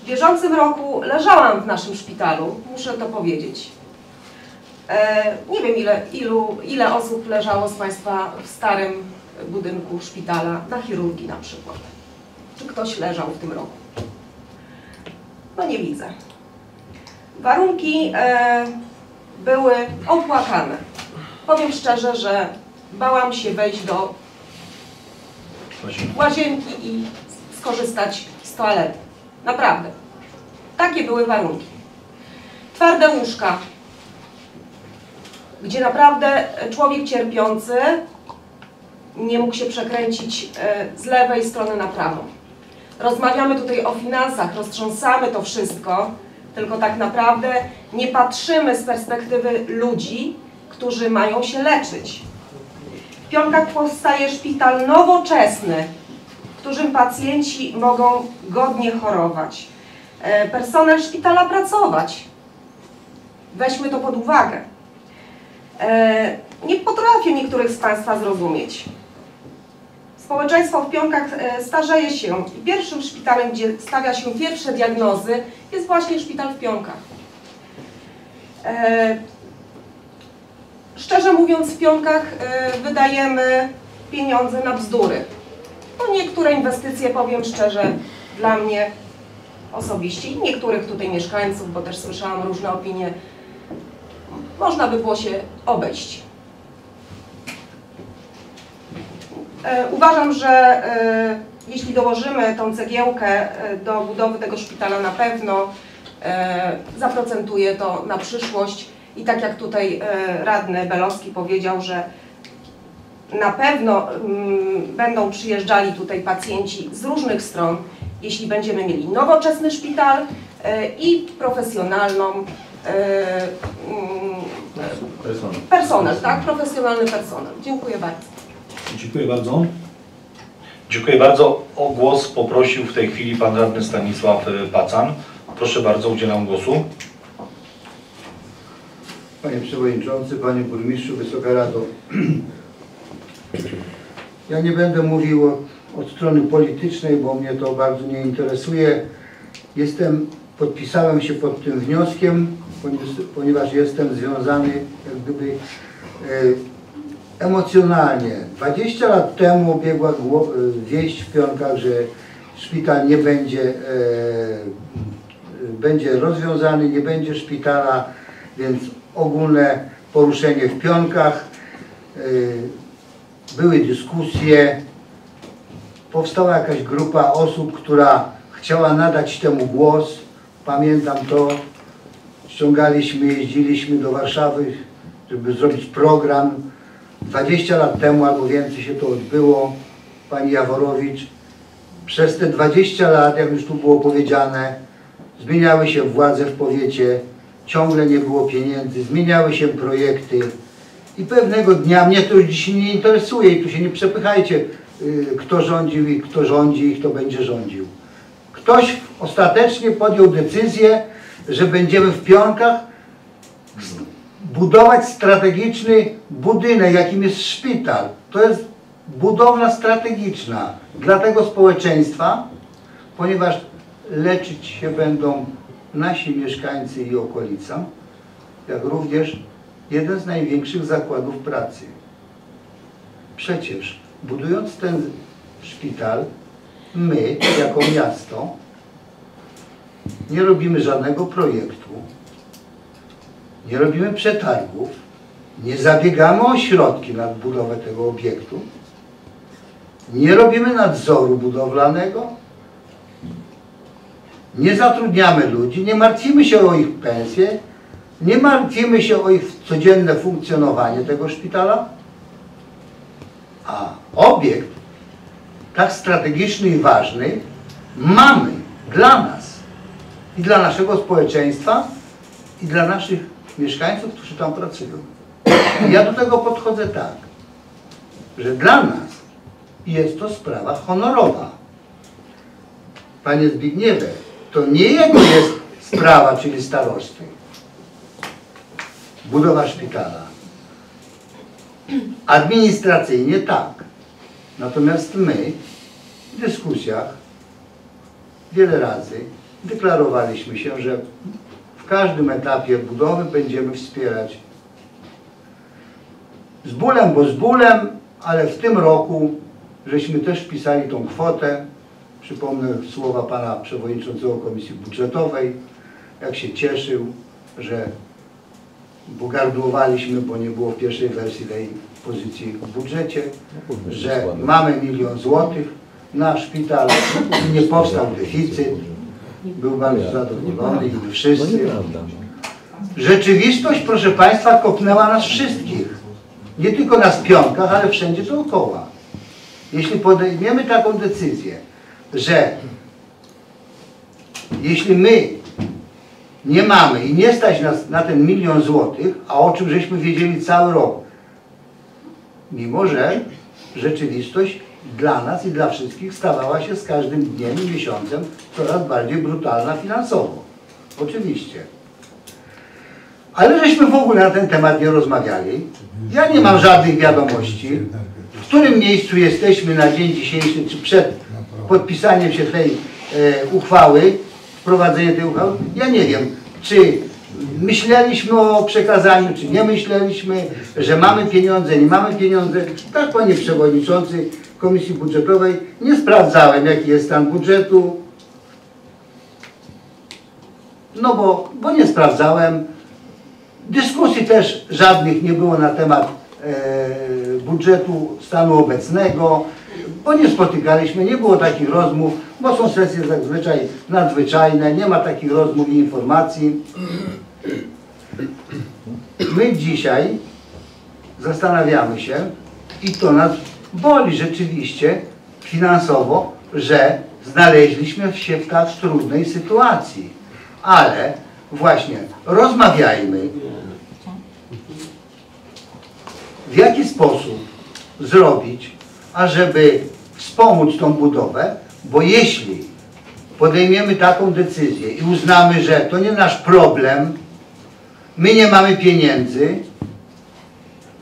W bieżącym roku leżałam w naszym szpitalu, muszę to powiedzieć. E, Nie wiem ile, ilu, ile osób leżało z Państwa w starym budynku szpitala, na chirurgii na przykład. Czy ktoś leżał w tym roku? No nie widzę. Warunki e, były opłakane. Powiem szczerze, że bałam się wejść do łazienki i skorzystać z toalety. Naprawdę. Takie były warunki. Twarde łóżka, gdzie naprawdę człowiek cierpiący nie mógł się przekręcić e, z lewej strony na prawą. Rozmawiamy tutaj o finansach, roztrząsamy to wszystko, tylko tak naprawdę nie patrzymy z perspektywy ludzi, którzy mają się leczyć. W Pionkach powstaje szpital nowoczesny, którym pacjenci mogą godnie chorować. E, Personel szpitala pracować. Weźmy to pod uwagę. E, Nie potrafię niektórych z Państwa zrozumieć. Społeczeństwo w Pionkach e, starzeje się i pierwszym szpitalem, gdzie stawia się pierwsze diagnozy, jest właśnie szpital w Pionkach. Szczerze mówiąc, w Pionkach wydajemy pieniądze na bzdury. Niektóre inwestycje, powiem szczerze, dla mnie osobiście i niektórych tutaj mieszkańców, bo też słyszałam różne opinie, można by było się obejść. E, Uważam, że e, jeśli dołożymy tą cegiełkę e, do budowy tego szpitala na pewno zaprocentuje to na przyszłość i tak jak tutaj radny Belowski powiedział, że na pewno mm, będą przyjeżdżali tutaj pacjenci z różnych stron, jeśli będziemy mieli nowoczesny szpital e, i profesjonalną e, mm, personel, tak? Profesjonalny personel. Dziękuję bardzo. Dziękuję bardzo. Dziękuję bardzo. O głos poprosił w tej chwili pan radny Stanisław e, Pacan. Proszę bardzo, udzielam głosu. Panie Przewodniczący, Panie Burmistrzu, Wysoka Rado. Ja nie będę mówił od, strony politycznej, bo mnie to bardzo nie interesuje. Jestem, podpisałem się pod tym wnioskiem, ponieważ, jestem związany jak gdyby e, emocjonalnie. 20 lat temu biegła e, wieść w Pionkach, że szpital nie będzie, e, będzie rozwiązany, nie będzie szpitala, więc ogólne poruszenie w Pionkach. Były dyskusje, powstała jakaś grupa osób, która chciała nadać temu głos. Pamiętam to, ściągaliśmy, jeździliśmy do Warszawy, żeby zrobić program. 20 lat temu albo więcej się to odbyło. Pani Jaworowicz. Przez te 20 lat, jak już tu było powiedziane, zmieniały się władze w powiecie, ciągle nie było pieniędzy, zmieniały się projekty i pewnego dnia, mnie to już dzisiaj nie interesuje i tu się nie przepychajcie, y, kto rządził i kto rządzi i kto będzie rządził. Ktoś ostatecznie podjął decyzję, że będziemy w Pionkach budować strategiczny budynek, jakim jest szpital. To jest budowla strategiczna dla tego społeczeństwa, ponieważ leczyć się będą nasi mieszkańcy i okolica, jak również jeden z największych zakładów pracy. Przecież budując ten szpital, my jako miasto nie robimy żadnego projektu, nie robimy przetargów, nie zabiegamy o środki na budowę tego obiektu, nie robimy nadzoru budowlanego, nie zatrudniamy ludzi, nie martwimy się o ich pensje, nie martwimy się o ich codzienne funkcjonowanie tego szpitala, a obiekt tak strategiczny i ważny mamy dla nas i dla naszego społeczeństwa i dla naszych mieszkańców, którzy tam pracują. Ja do tego podchodzę tak, że dla nas jest to sprawa honorowa. Panie Zbigniewie, to nie jest sprawa, czyli starosty. Budowa szpitala. Administracyjnie tak. Natomiast my w dyskusjach wiele razy deklarowaliśmy się, że w każdym etapie budowy będziemy wspierać z bólem, bo z bólem, ale w tym roku żeśmy też wpisali tą kwotę. Przypomnę słowa pana przewodniczącego Komisji Budżetowej, jak się cieszył, że bo gardłowaliśmy, bo nie było w pierwszej wersji tej pozycji w budżecie, że mamy milion złotych na szpital, nie powstał deficyt, był bardzo zadowolony i wszyscy. Rzeczywistość, proszę Państwa, kopnęła nas wszystkich. Nie tylko na spionkach, ale wszędzie dookoła. Jeśli podejmiemy taką decyzję, że jeśli my nie mamy i nie stać nas na ten milion złotych, a o czym żeśmy wiedzieli cały rok, mimo że rzeczywistość dla nas i dla wszystkich stawała się z każdym dniem i miesiącem coraz bardziej brutalna finansowo. Oczywiście. Ale żeśmy w ogóle na ten temat nie rozmawiali. Ja nie mam żadnych wiadomości, w którym miejscu jesteśmy na dzień dzisiejszy, czy przed podpisaniem się tej e, uchwały, wprowadzenie tej uchwały. Ja nie wiem, czy myśleliśmy o przekazaniu, czy nie myśleliśmy, że mamy pieniądze, nie mamy pieniądze. Tak, panie przewodniczący Komisji Budżetowej, nie sprawdzałem, jaki jest stan budżetu. No bo, bo nie sprawdzałem. Dyskusji też żadnych nie było na temat e, budżetu stanu obecnego, bo nie spotykaliśmy, nie było takich rozmów, bo są sesje zazwyczaj nadzwyczajne, nie ma takich rozmów i informacji. My dzisiaj zastanawiamy się i to nas boli rzeczywiście finansowo, że znaleźliśmy się w tak trudnej sytuacji. Ale właśnie rozmawiajmy, w jaki sposób zrobić, ażeby wspomóc tą budowę, bo jeśli podejmiemy taką decyzję i uznamy, że to nie nasz problem, my nie mamy pieniędzy,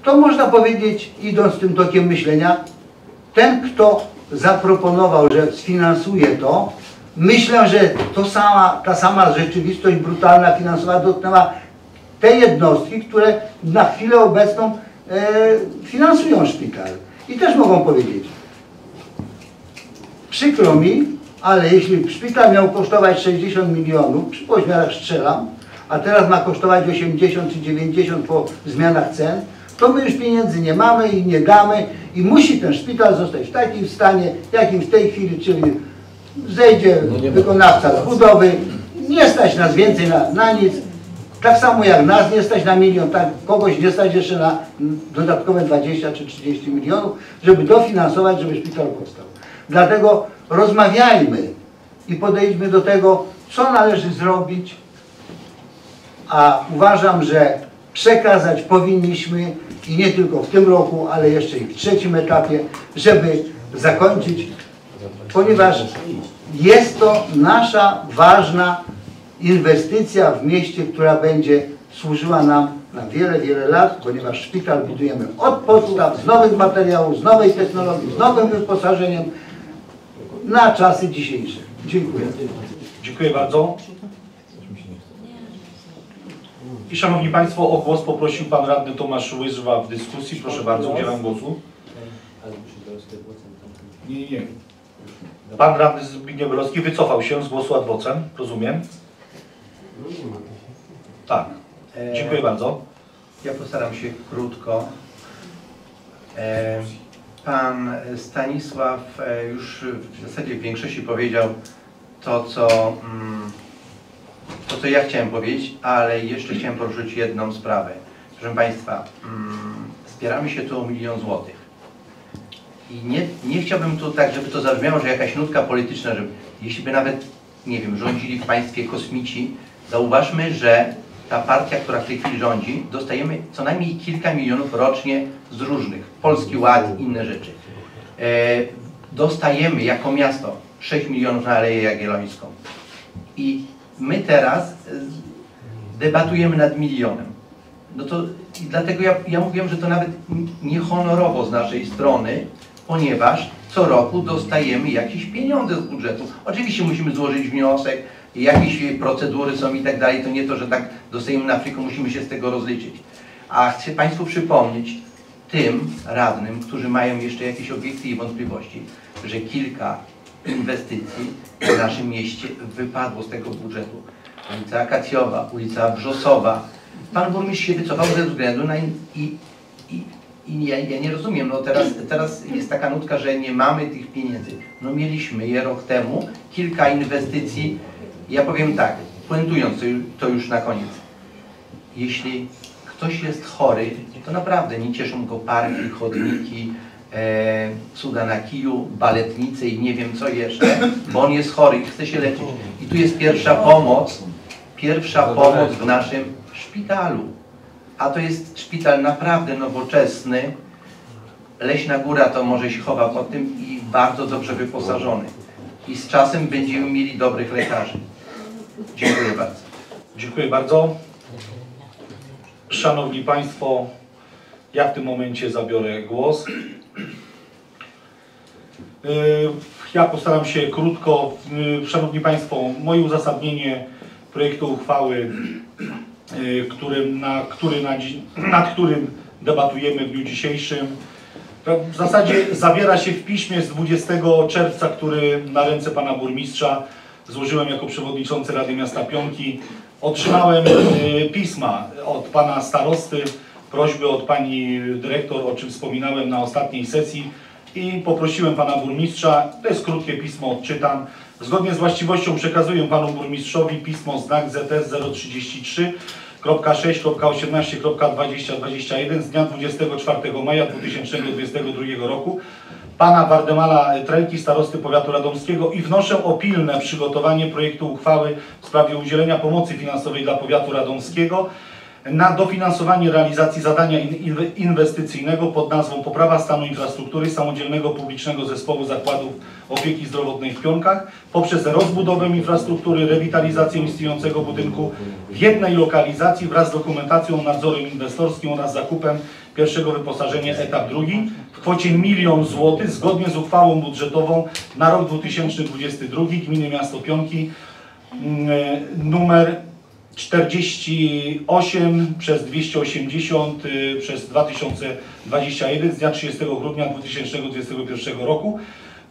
to można powiedzieć, idąc tym tokiem myślenia, ten, kto zaproponował, że sfinansuje to, myślę, że to sama, ta sama rzeczywistość brutalna finansowa dotknęła te jednostki, które na chwilę obecną e, finansują szpital. I też mogą powiedzieć, przykro mi, ale jeśli szpital miał kosztować 60 milionów, przy poźmiarach strzelam, a teraz ma kosztować 80 czy 90 po zmianach cen, to my już pieniędzy nie mamy i nie damy i musi ten szpital zostać w takim stanie, jakim w tej chwili, czyli zejdzie wykonawca z budowy, nie stać nas więcej na, na nic, tak samo jak nas nie stać na milion, tak kogoś nie stać jeszcze na dodatkowe 20 czy 30 milionów, żeby dofinansować, żeby szpital powstał. Dlatego rozmawiajmy i podejdźmy do tego, co należy zrobić, a uważam, że przekazać powinniśmy i nie tylko w tym roku, ale jeszcze i w trzecim etapie, żeby zakończyć, ponieważ jest to nasza ważna inwestycja w mieście, która będzie służyła nam na wiele, wiele lat, ponieważ szpital budujemy od podstaw, z nowych materiałów, z nowej technologii, z nowym wyposażeniem na czasy dzisiejsze. Dziękuję. Dziękuję bardzo. I Szanowni Państwo, o głos poprosił Pan Radny Tomasz Łyżwa w dyskusji. Proszę bardzo, udzielam głosu. Nie, nie, nie. Pan Radny Zbigniew Browski wycofał się z głosu ad vocem, rozumiem? Tak. Dziękuję bardzo. Ja postaram się krótko. E, Pan Stanisław e, już w zasadzie w większości powiedział to, co, mm, to, co ja chciałem powiedzieć, ale jeszcze chciałem poruszyć jedną sprawę. Proszę Państwa, mm, spieramy się tu o milion złotych. I nie, nie chciałbym tu tak, żeby to zabrzmiało, że jakaś nutka polityczna, że jeśli by nawet, nie wiem, rządzili w państwie kosmici, zauważmy, że ta partia, która w tej chwili rządzi, dostajemy co najmniej kilka milionów rocznie z różnych, Polski Ład, inne rzeczy. E, dostajemy jako miasto 6 milionów na Aleję Jagiellońską. I my teraz e, debatujemy nad milionem. No to dlatego ja, ja mówiłem, że to nawet niehonorowo z naszej strony, ponieważ co roku dostajemy jakieś pieniądze z budżetu. Oczywiście musimy złożyć wniosek, jakieś procedury są i tak dalej. To nie to, że tak dostajemy na tylko musimy się z tego rozliczyć. A chcę Państwu przypomnieć, tym radnym, którzy mają jeszcze jakieś obiekty i wątpliwości, że kilka inwestycji w naszym mieście wypadło z tego budżetu. Ulica Akacjowa, ulica Brzosowa. Pan burmistrz się wycofał ze względu na... I, i, i ja, ja nie rozumiem, no teraz, teraz jest taka nutka, że nie mamy tych pieniędzy. No mieliśmy je rok temu, kilka inwestycji. Ja powiem tak, puentując to, ju- to już na koniec. Jeśli ktoś jest chory, to naprawdę nie cieszą go parki, chodniki, e, cuda na kiju, baletnice i nie wiem co jeszcze, bo on jest chory i chce się leczyć. I tu jest pierwsza pomoc, pierwsza pomoc w naszym szpitalu. A to jest szpital naprawdę nowoczesny. Leśna Góra to może się chowa pod tym i bardzo dobrze wyposażony. I z czasem będziemy mieli dobrych lekarzy. Dziękuję bardzo. Dziękuję bardzo. Szanowni Państwo, ja w tym momencie zabiorę głos. Yy, Ja postaram się krótko. Yy, Szanowni Państwo, moje uzasadnienie projektu uchwały, yy, którym, na, który na, nad którym debatujemy w dniu dzisiejszym, w zasadzie zawiera się w piśmie z 20 czerwca, który na ręce pana burmistrza złożyłem jako przewodniczący Rady Miasta Pionki. Otrzymałem y, pisma od pana starosty, prośby od pani dyrektor, o czym wspominałem na ostatniej sesji i poprosiłem pana burmistrza, to jest krótkie pismo, odczytam. Zgodnie z właściwością przekazuję panu burmistrzowi pismo znak ZS 033 .6.18.2021 z dnia 24 maja 2022 roku pana Wardemala Trelki, starosty powiatu radomskiego i wnoszę o pilne przygotowanie projektu uchwały w sprawie udzielenia pomocy finansowej dla powiatu radomskiego na dofinansowanie realizacji zadania in- inwe- inwestycyjnego pod nazwą Poprawa stanu infrastruktury samodzielnego publicznego zespołu zakładów opieki zdrowotnej w Pionkach poprzez rozbudowę infrastruktury, rewitalizację istniejącego budynku w jednej lokalizacji wraz z dokumentacją, nadzorem inwestorskim oraz zakupem pierwszego wyposażenia etap drugi w kwocie milion złotych zgodnie z uchwałą budżetową na rok 2022 Gminy Miasto Pionki mm, numer 48 przez 280 y, przez 2021 z dnia 30 grudnia 2021 roku.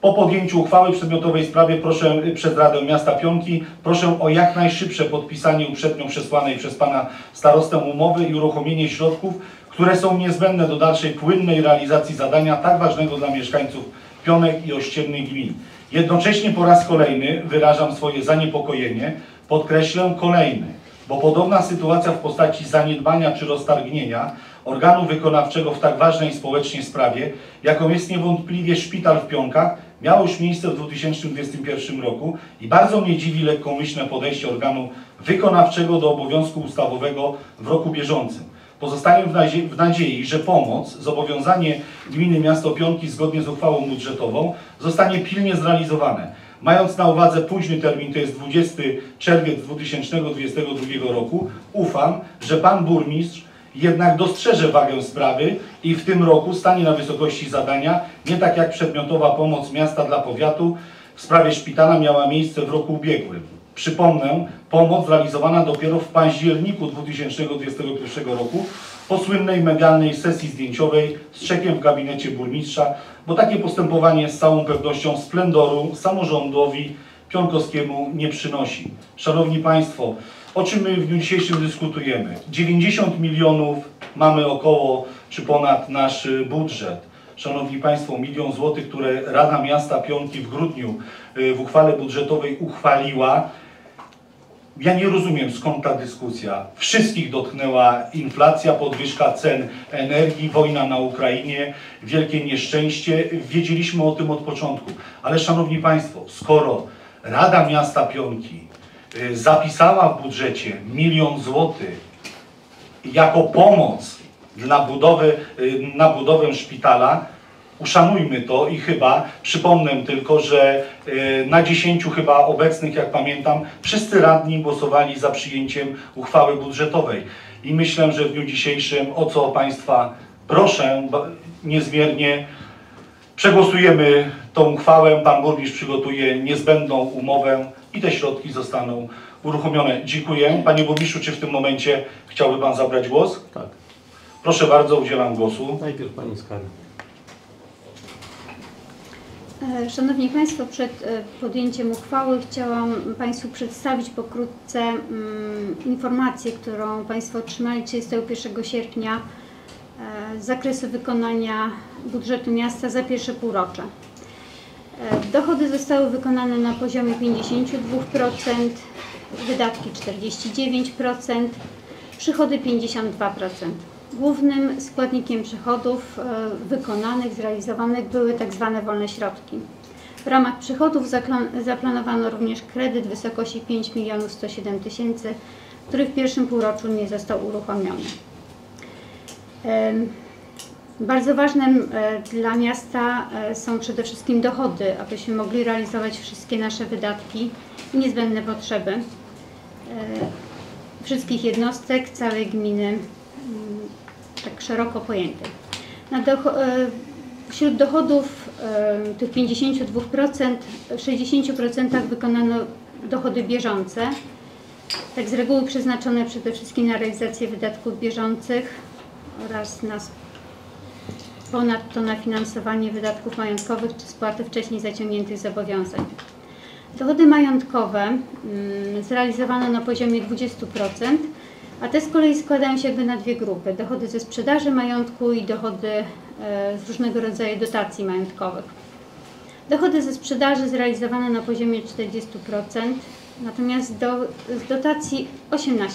Po podjęciu uchwały w przedmiotowej sprawie proszę y, przez Radę Miasta Pionki proszę o jak najszybsze podpisanie uprzednio przesłanej przez Pana Starostę umowy i uruchomienie środków, które są niezbędne do dalszej płynnej realizacji zadania tak ważnego dla mieszkańców Pionek i ościennych gmin. Jednocześnie po raz kolejny wyrażam swoje zaniepokojenie, podkreślę kolejny, bo podobna sytuacja w postaci zaniedbania czy roztargnienia organu wykonawczego w tak ważnej społecznie sprawie, jaką jest niewątpliwie szpital w Pionkach, miało już miejsce w 2021 roku i bardzo mnie dziwi lekkomyślne podejście organu wykonawczego do obowiązku ustawowego w roku bieżącym. Pozostaję w nadziei, w nadziei, że pomoc, zobowiązanie gminy Miasto Pionki zgodnie z uchwałą budżetową zostanie pilnie zrealizowane. Mając na uwadze późny termin, to jest 20 czerwiec 2022 roku, ufam, że Pan Burmistrz jednak dostrzeże wagę sprawy i w tym roku stanie na wysokości zadania, nie tak jak przedmiotowa pomoc miasta dla powiatu w sprawie szpitala miała miejsce w roku ubiegłym. Przypomnę, pomoc realizowana dopiero w październiku 2021 roku po słynnej medialnej sesji zdjęciowej z czekiem w gabinecie burmistrza, bo takie postępowanie z całą pewnością splendoru samorządowi pionkowskiemu nie przynosi. Szanowni Państwo, o czym my w dniu dzisiejszym dyskutujemy? 90 milionów mamy około czy ponad nasz budżet. Szanowni Państwo, milion złotych, które Rada Miasta Pionki w grudniu y, w uchwale budżetowej uchwaliła, ja nie rozumiem skąd ta dyskusja. Wszystkich dotknęła inflacja, podwyżka cen energii, wojna na Ukrainie, wielkie nieszczęście. Wiedzieliśmy o tym od początku. Ale szanowni Państwo, skoro Rada Miasta Pionki y, zapisała w budżecie milion złotych jako pomoc dla budowy, y, na budowę szpitala, uszanujmy to i chyba przypomnę tylko, że y, na 10 chyba obecnych, jak pamiętam, wszyscy radni głosowali za przyjęciem uchwały budżetowej. I myślę, że w dniu dzisiejszym, o co Państwa proszę niezmiernie, przegłosujemy tą uchwałę, Pan Burmistrz przygotuje niezbędną umowę i te środki zostaną uruchomione. Dziękuję. Panie Burmistrzu, czy w tym momencie chciałby Pan zabrać głos? Tak. Proszę bardzo, udzielam głosu. Najpierw Pani Skarbnik. E, Szanowni Państwo, przed e, podjęciem uchwały chciałam Państwu przedstawić pokrótce mm, informację, którą Państwo otrzymali 31 sierpnia e, z zakresu wykonania budżetu miasta za pierwsze półrocze. Dochody zostały wykonane na poziomie 52%, wydatki 49%, przychody 52%. Głównym składnikiem przychodów e, wykonanych, zrealizowanych były tak zwane wolne środki. W ramach przychodów zaplanowano również kredyt w wysokości 5 milionów 107 tysięcy, który w pierwszym półroczu nie został uruchomiony. Bardzo ważnym e, dla miasta e, są przede wszystkim dochody, abyśmy mogli realizować wszystkie nasze wydatki i niezbędne potrzeby wszystkich jednostek, całej gminy, tak szeroko pojętej. Na docho- e, wśród dochodów e, tych 52%, w 60% wykonano dochody bieżące, tak z reguły przeznaczone przede wszystkim na realizację wydatków bieżących oraz na ponadto na finansowanie wydatków majątkowych czy spłaty wcześniej zaciągniętych zobowiązań. Dochody majątkowe mm, zrealizowano na poziomie 20%, a te z kolei składają się jakby na dwie grupy. Dochody ze sprzedaży majątku i dochody e, z różnego rodzaju dotacji majątkowych. Dochody ze sprzedaży zrealizowano na poziomie 40%, natomiast do, z dotacji 18%.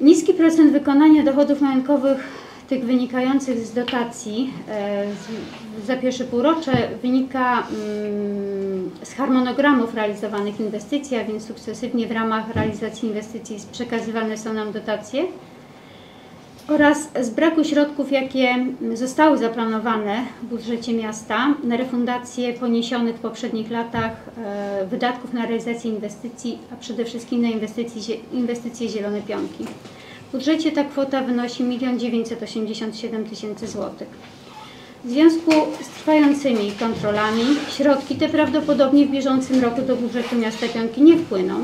Niski procent wykonania dochodów majątkowych, tych wynikających z dotacji e, za pierwsze półrocze wynika mm, z harmonogramów realizowanych inwestycji, a więc sukcesywnie w ramach realizacji inwestycji przekazywane są nam dotacje oraz z braku środków, jakie zostały zaplanowane w budżecie miasta na refundację poniesionych w poprzednich latach e, wydatków na realizację inwestycji, a przede wszystkim na inwestycje, inwestycje Zielone Pionki. Budżecie ta kwota wynosi 1 987 tysięcy złotych. W związku z trwającymi kontrolami środki te prawdopodobnie w bieżącym roku do budżetu miasta Pionki nie wpłyną,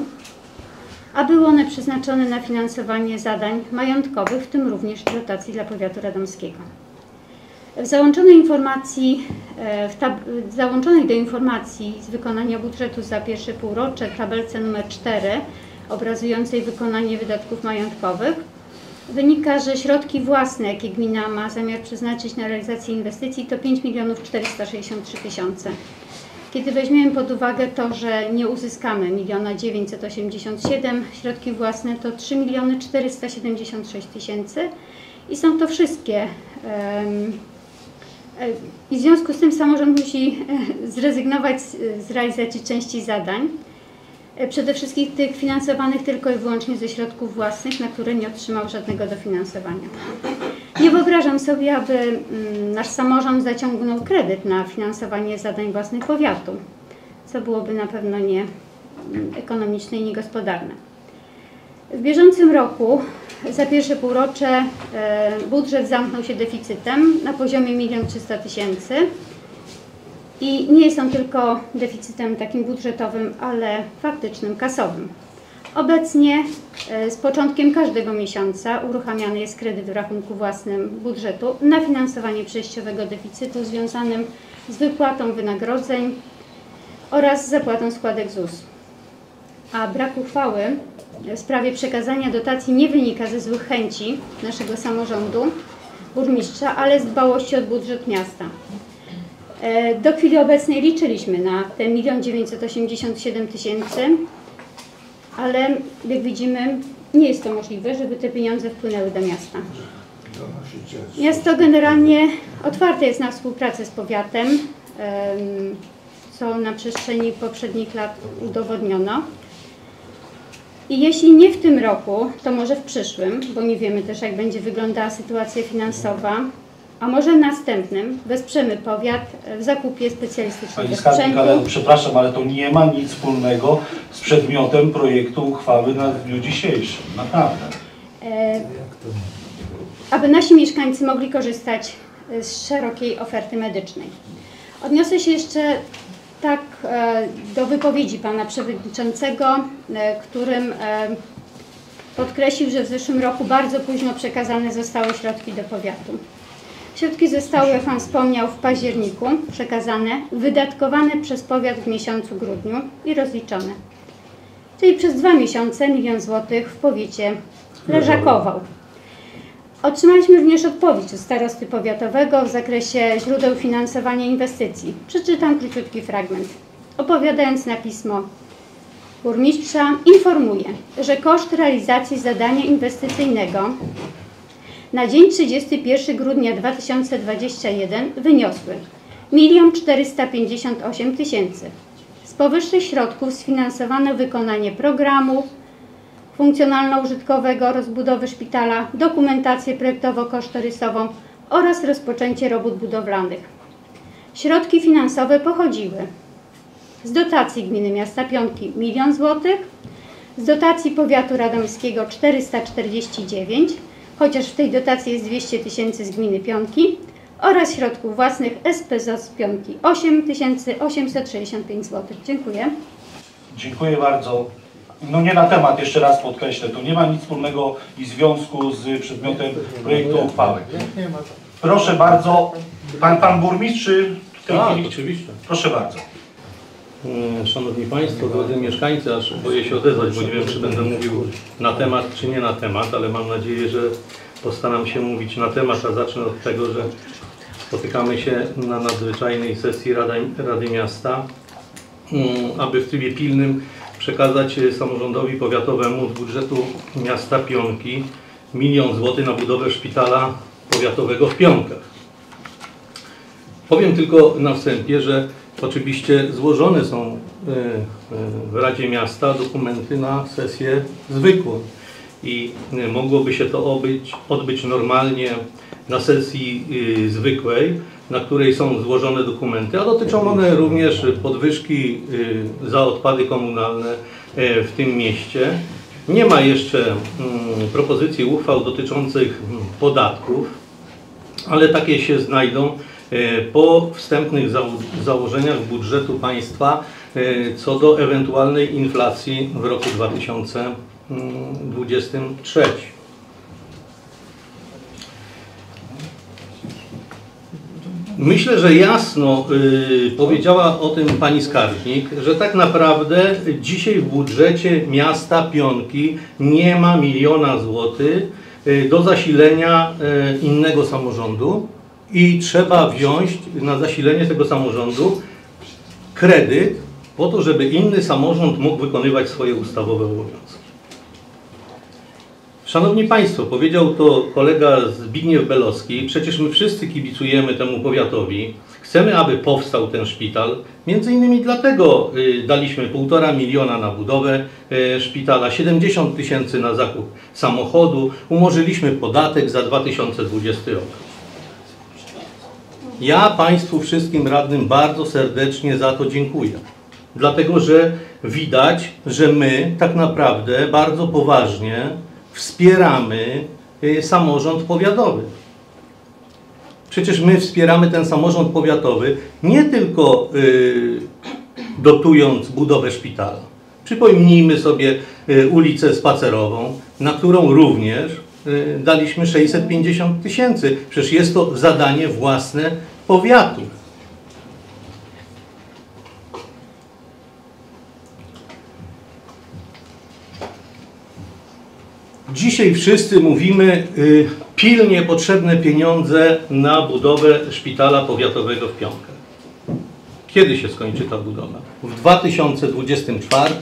a były one przeznaczone na finansowanie zadań majątkowych, w tym również dotacji dla powiatu radomskiego. W załączonej informacji, e, w załączonej do informacji z wykonania budżetu za pierwsze półrocze tabelce numer 4 obrazującej wykonanie wydatków majątkowych wynika, że środki własne, jakie gmina ma zamiar przeznaczyć na realizację inwestycji to 5 milionów 463 tysiące. Kiedy weźmiemy pod uwagę to, że nie uzyskamy 1 987 środki własne, to 3 miliony 476 tysięcy i są to wszystkie. e, I w związku z tym samorząd musi e, zrezygnować z realizacji części zadań. E, Przede wszystkim tych finansowanych tylko i wyłącznie ze środków własnych, na które nie otrzymał żadnego dofinansowania. Nie wyobrażam sobie, aby mm, nasz samorząd zaciągnął kredyt na finansowanie zadań własnych powiatu, co byłoby na pewno nie mm, ekonomiczne i niegospodarne. W bieżącym roku za pierwsze półrocze e, budżet zamknął się deficytem na poziomie 1 300 tysięcy. I nie jest on tylko deficytem takim budżetowym, ale faktycznym, kasowym. Obecnie e, z początkiem każdego miesiąca uruchamiany jest kredyt w rachunku własnym budżetu na finansowanie przejściowego deficytu związanym z wypłatą wynagrodzeń oraz zapłatą składek ZUS. A brak uchwały w sprawie przekazania dotacji nie wynika ze złych chęci naszego samorządu, burmistrza, ale z dbałości o budżet miasta. E, Do chwili obecnej liczyliśmy na te 1 987 tysięcy, ale jak widzimy nie jest to możliwe, żeby te pieniądze wpłynęły do miasta. Miasto generalnie otwarte jest na współpracę z powiatem, em, co na przestrzeni poprzednich lat udowodniono. I jeśli nie w tym roku, to może w przyszłym, bo nie wiemy też jak będzie wyglądała sytuacja finansowa, a może następnym wesprzemy powiat w zakupie Pani specjalistycznego Skarbnik, ale przepraszam, ale to nie ma nic wspólnego z przedmiotem projektu uchwały na dniu dzisiejszym. Naprawdę. E, aby nasi mieszkańcy mogli korzystać z szerokiej oferty medycznej. Odniosę się jeszcze tak e, do wypowiedzi pana przewodniczącego, e, którym e, podkreślił, że w zeszłym roku bardzo późno przekazane zostały środki do powiatu. Środki zostały, jak pan wspomniał, w październiku przekazane, wydatkowane przez powiat w miesiącu grudniu i rozliczone. Czyli przez dwa miesiące milion złotych w powiecie leżakował. Otrzymaliśmy również odpowiedź od starosty powiatowego w zakresie źródeł finansowania inwestycji. Przeczytam króciutki fragment. Opowiadając na pismo burmistrza, informuję, że koszt realizacji zadania inwestycyjnego na dzień 31 grudnia 2021 wyniosły 1 458 tysięcy. Z powyższych środków sfinansowano wykonanie programu funkcjonalno-użytkowego rozbudowy szpitala, dokumentację projektowo-kosztorysową oraz rozpoczęcie robót budowlanych. Środki finansowe pochodziły z dotacji Gminy Miasta Pionki 1 złotych, z dotacji Powiatu Radomskiego 449, chociaż w tej dotacji jest 200 tysięcy z Gminy Pionki oraz środków własnych SPZOZ Pionki 8865 zł. Dziękuję. Dziękuję bardzo. No nie na temat, jeszcze raz podkreślę, to nie ma nic wspólnego i związku z przedmiotem projektu uchwały. Proszę bardzo, pan, pan burmistrz w tej Tak, chwili? oczywiście. Proszę bardzo. Mm, Szanowni Państwo, drodzy mieszkańcy, aż boję się odezwać, bo nie wiem, czy będę mówił na temat, czy nie na temat, ale mam nadzieję, że postaram się mówić na temat, a zacznę od tego, że spotykamy się na nadzwyczajnej sesji Rady, Rady Miasta, mm, aby w trybie pilnym przekazać e, samorządowi powiatowemu z budżetu miasta Pionki milion złotych na budowę szpitala powiatowego w Pionkach. Powiem tylko na wstępie, że oczywiście złożone są e, e, w Radzie Miasta dokumenty na sesję zwykłą i e, mogłoby się to odbyć, odbyć normalnie na sesji zwykłej, na której są złożone dokumenty, a dotyczą one również podwyżki za odpady komunalne w tym mieście. Nie ma jeszcze mm, propozycji uchwał dotyczących mm, podatków, ale takie się znajdą po wstępnych zało- założeniach budżetu państwa e, co do ewentualnej inflacji w roku 2023. Myślę, że jasno y, powiedziała o tym pani skarbnik, że tak naprawdę dzisiaj w budżecie miasta Pionki nie ma miliona złotych y, do zasilenia y, innego samorządu i trzeba wziąć na zasilenie tego samorządu kredyt po to, żeby inny samorząd mógł wykonywać swoje ustawowe obowiązki. Szanowni Państwo, powiedział to kolega Zbigniew Belowski, przecież my wszyscy kibicujemy temu powiatowi. Chcemy, aby powstał ten szpital. Między innymi dlatego y, daliśmy półtora miliona na budowę y, szpitala, 70 tysięcy na zakup samochodu, umorzyliśmy podatek za 2020 rok. Ja Państwu wszystkim radnym bardzo serdecznie za to dziękuję. Dlatego, że widać, że my tak naprawdę bardzo poważnie wspieramy y, samorząd powiatowy. Przecież my wspieramy ten samorząd powiatowy nie tylko y, dotując budowę szpitala. Przypomnijmy sobie y, ulicę Spacerową, na którą również daliśmy 650 tysięcy. Przecież jest to zadanie własne powiatu. Dzisiaj wszyscy mówimy, y, pilnie potrzebne pieniądze na budowę szpitala powiatowego w Pionkach. Kiedy się skończy ta budowa? W 2024?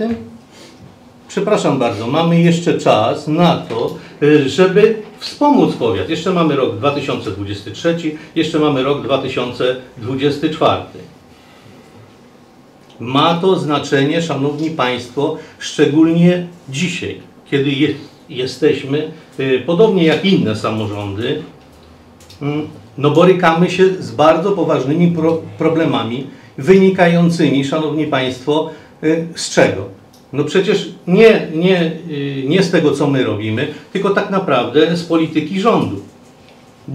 Przepraszam bardzo, mamy jeszcze czas na to, y, żeby wspomóc powiat. Jeszcze mamy rok 2023, jeszcze mamy rok 2024. Ma to znaczenie, Szanowni Państwo, szczególnie dzisiaj, kiedy je, jesteśmy, y, podobnie jak inne samorządy, mm, no borykamy się z bardzo poważnymi pro, problemami wynikającymi, Szanowni Państwo, y, z czego? No przecież nie, nie, y, nie z tego, co my robimy, tylko tak naprawdę z polityki rządu.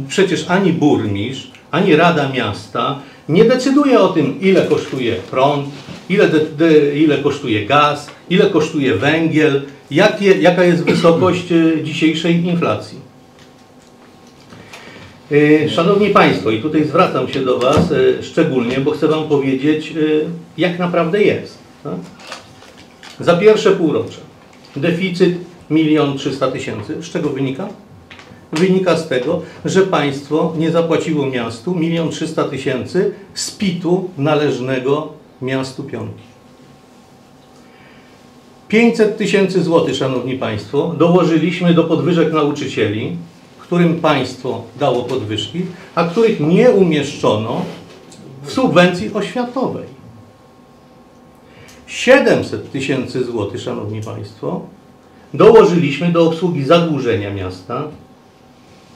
Przecież ani burmistrz, ani Rada Miasta nie decyduje o tym, ile kosztuje prąd, ile, de, de, ile kosztuje gaz, ile kosztuje węgiel, jakie, jaka jest wysokość y, dzisiejszej inflacji. Y, Szanowni Państwo, i tutaj zwracam się do Was szczególnie, bo chcę Wam powiedzieć, jak naprawdę jest. tak? Za pierwsze półrocze deficyt 1 300 tysięcy. Z czego wynika? Wynika z tego, że państwo nie zapłaciło miastu 1 300 tysięcy z PIT-u należnego miastu Pionki. 500 tysięcy złotych, Szanowni Państwo, dołożyliśmy do podwyżek nauczycieli, którym państwo dało podwyżki, a których nie umieszczono w subwencji oświatowej. 700 tysięcy złotych, Szanowni Państwo, dołożyliśmy do obsługi zadłużenia miasta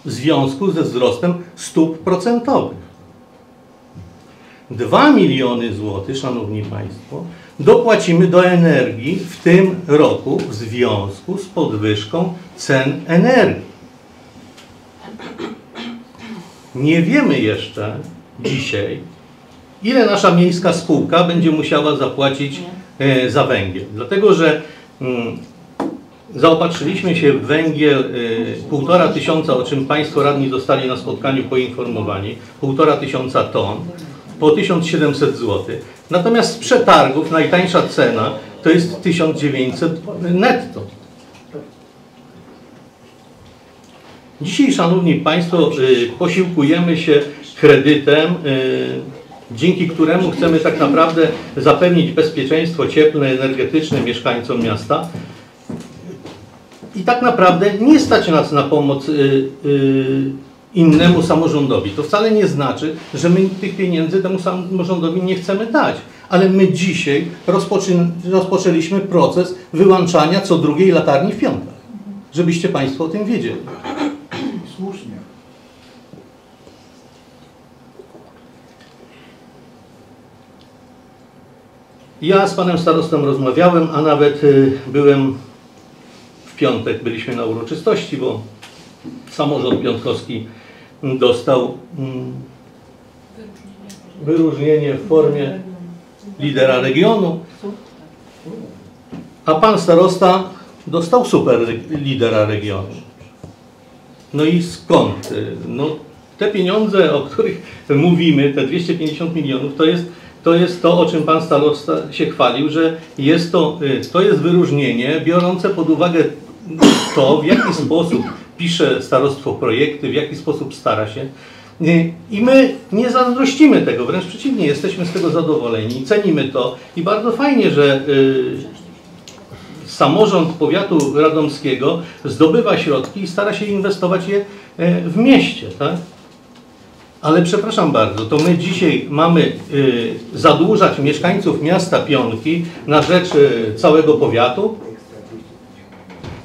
w związku ze wzrostem stóp procentowych. 2 miliony złotych, Szanowni Państwo, dopłacimy do energii w tym roku w związku z podwyżką cen energii. Nie wiemy jeszcze dzisiaj, ile nasza miejska spółka będzie musiała zapłacić e, za węgiel. Dlatego, że mm, zaopatrzyliśmy się w węgiel e, półtora tysiąca, o czym Państwo radni zostali na spotkaniu poinformowani, półtora tysiąca ton po 1700 zł. Natomiast z przetargów najtańsza cena to jest 1900 netto. Dzisiaj, Szanowni Państwo, y, posiłkujemy się kredytem, dzięki któremu chcemy tak naprawdę zapewnić bezpieczeństwo cieplne, energetyczne mieszkańcom miasta. I tak naprawdę nie stać nas na pomoc y, y, innemu samorządowi. To wcale nie znaczy, że my tych pieniędzy temu samorządowi nie chcemy dać. Ale my dzisiaj rozpoczęliśmy proces wyłączania co drugiej latarni w piątkach. Żebyście Państwo o tym wiedzieli. Ja z panem starostą rozmawiałem, a nawet y, byłem w piątek, byliśmy na uroczystości, bo samorząd piątkowski dostał mm, wyróżnienie w formie lidera regionu, a pan starosta dostał super lidera regionu. No i skąd? No, te pieniądze, o których mówimy, te 250 milionów, to jest, to jest to, o czym pan starosta się chwalił, że jest to, y, to jest wyróżnienie biorące pod uwagę to, w jaki sposób pisze starostwo projekty, w jaki sposób stara się. Y, I my nie zazdrościmy tego, wręcz przeciwnie, jesteśmy z tego zadowoleni, cenimy to i bardzo fajnie, że y, samorząd powiatu radomskiego zdobywa środki i stara się inwestować je w mieście, tak? Ale przepraszam bardzo, to my dzisiaj mamy y, zadłużać mieszkańców miasta Pionki na rzecz y, całego powiatu?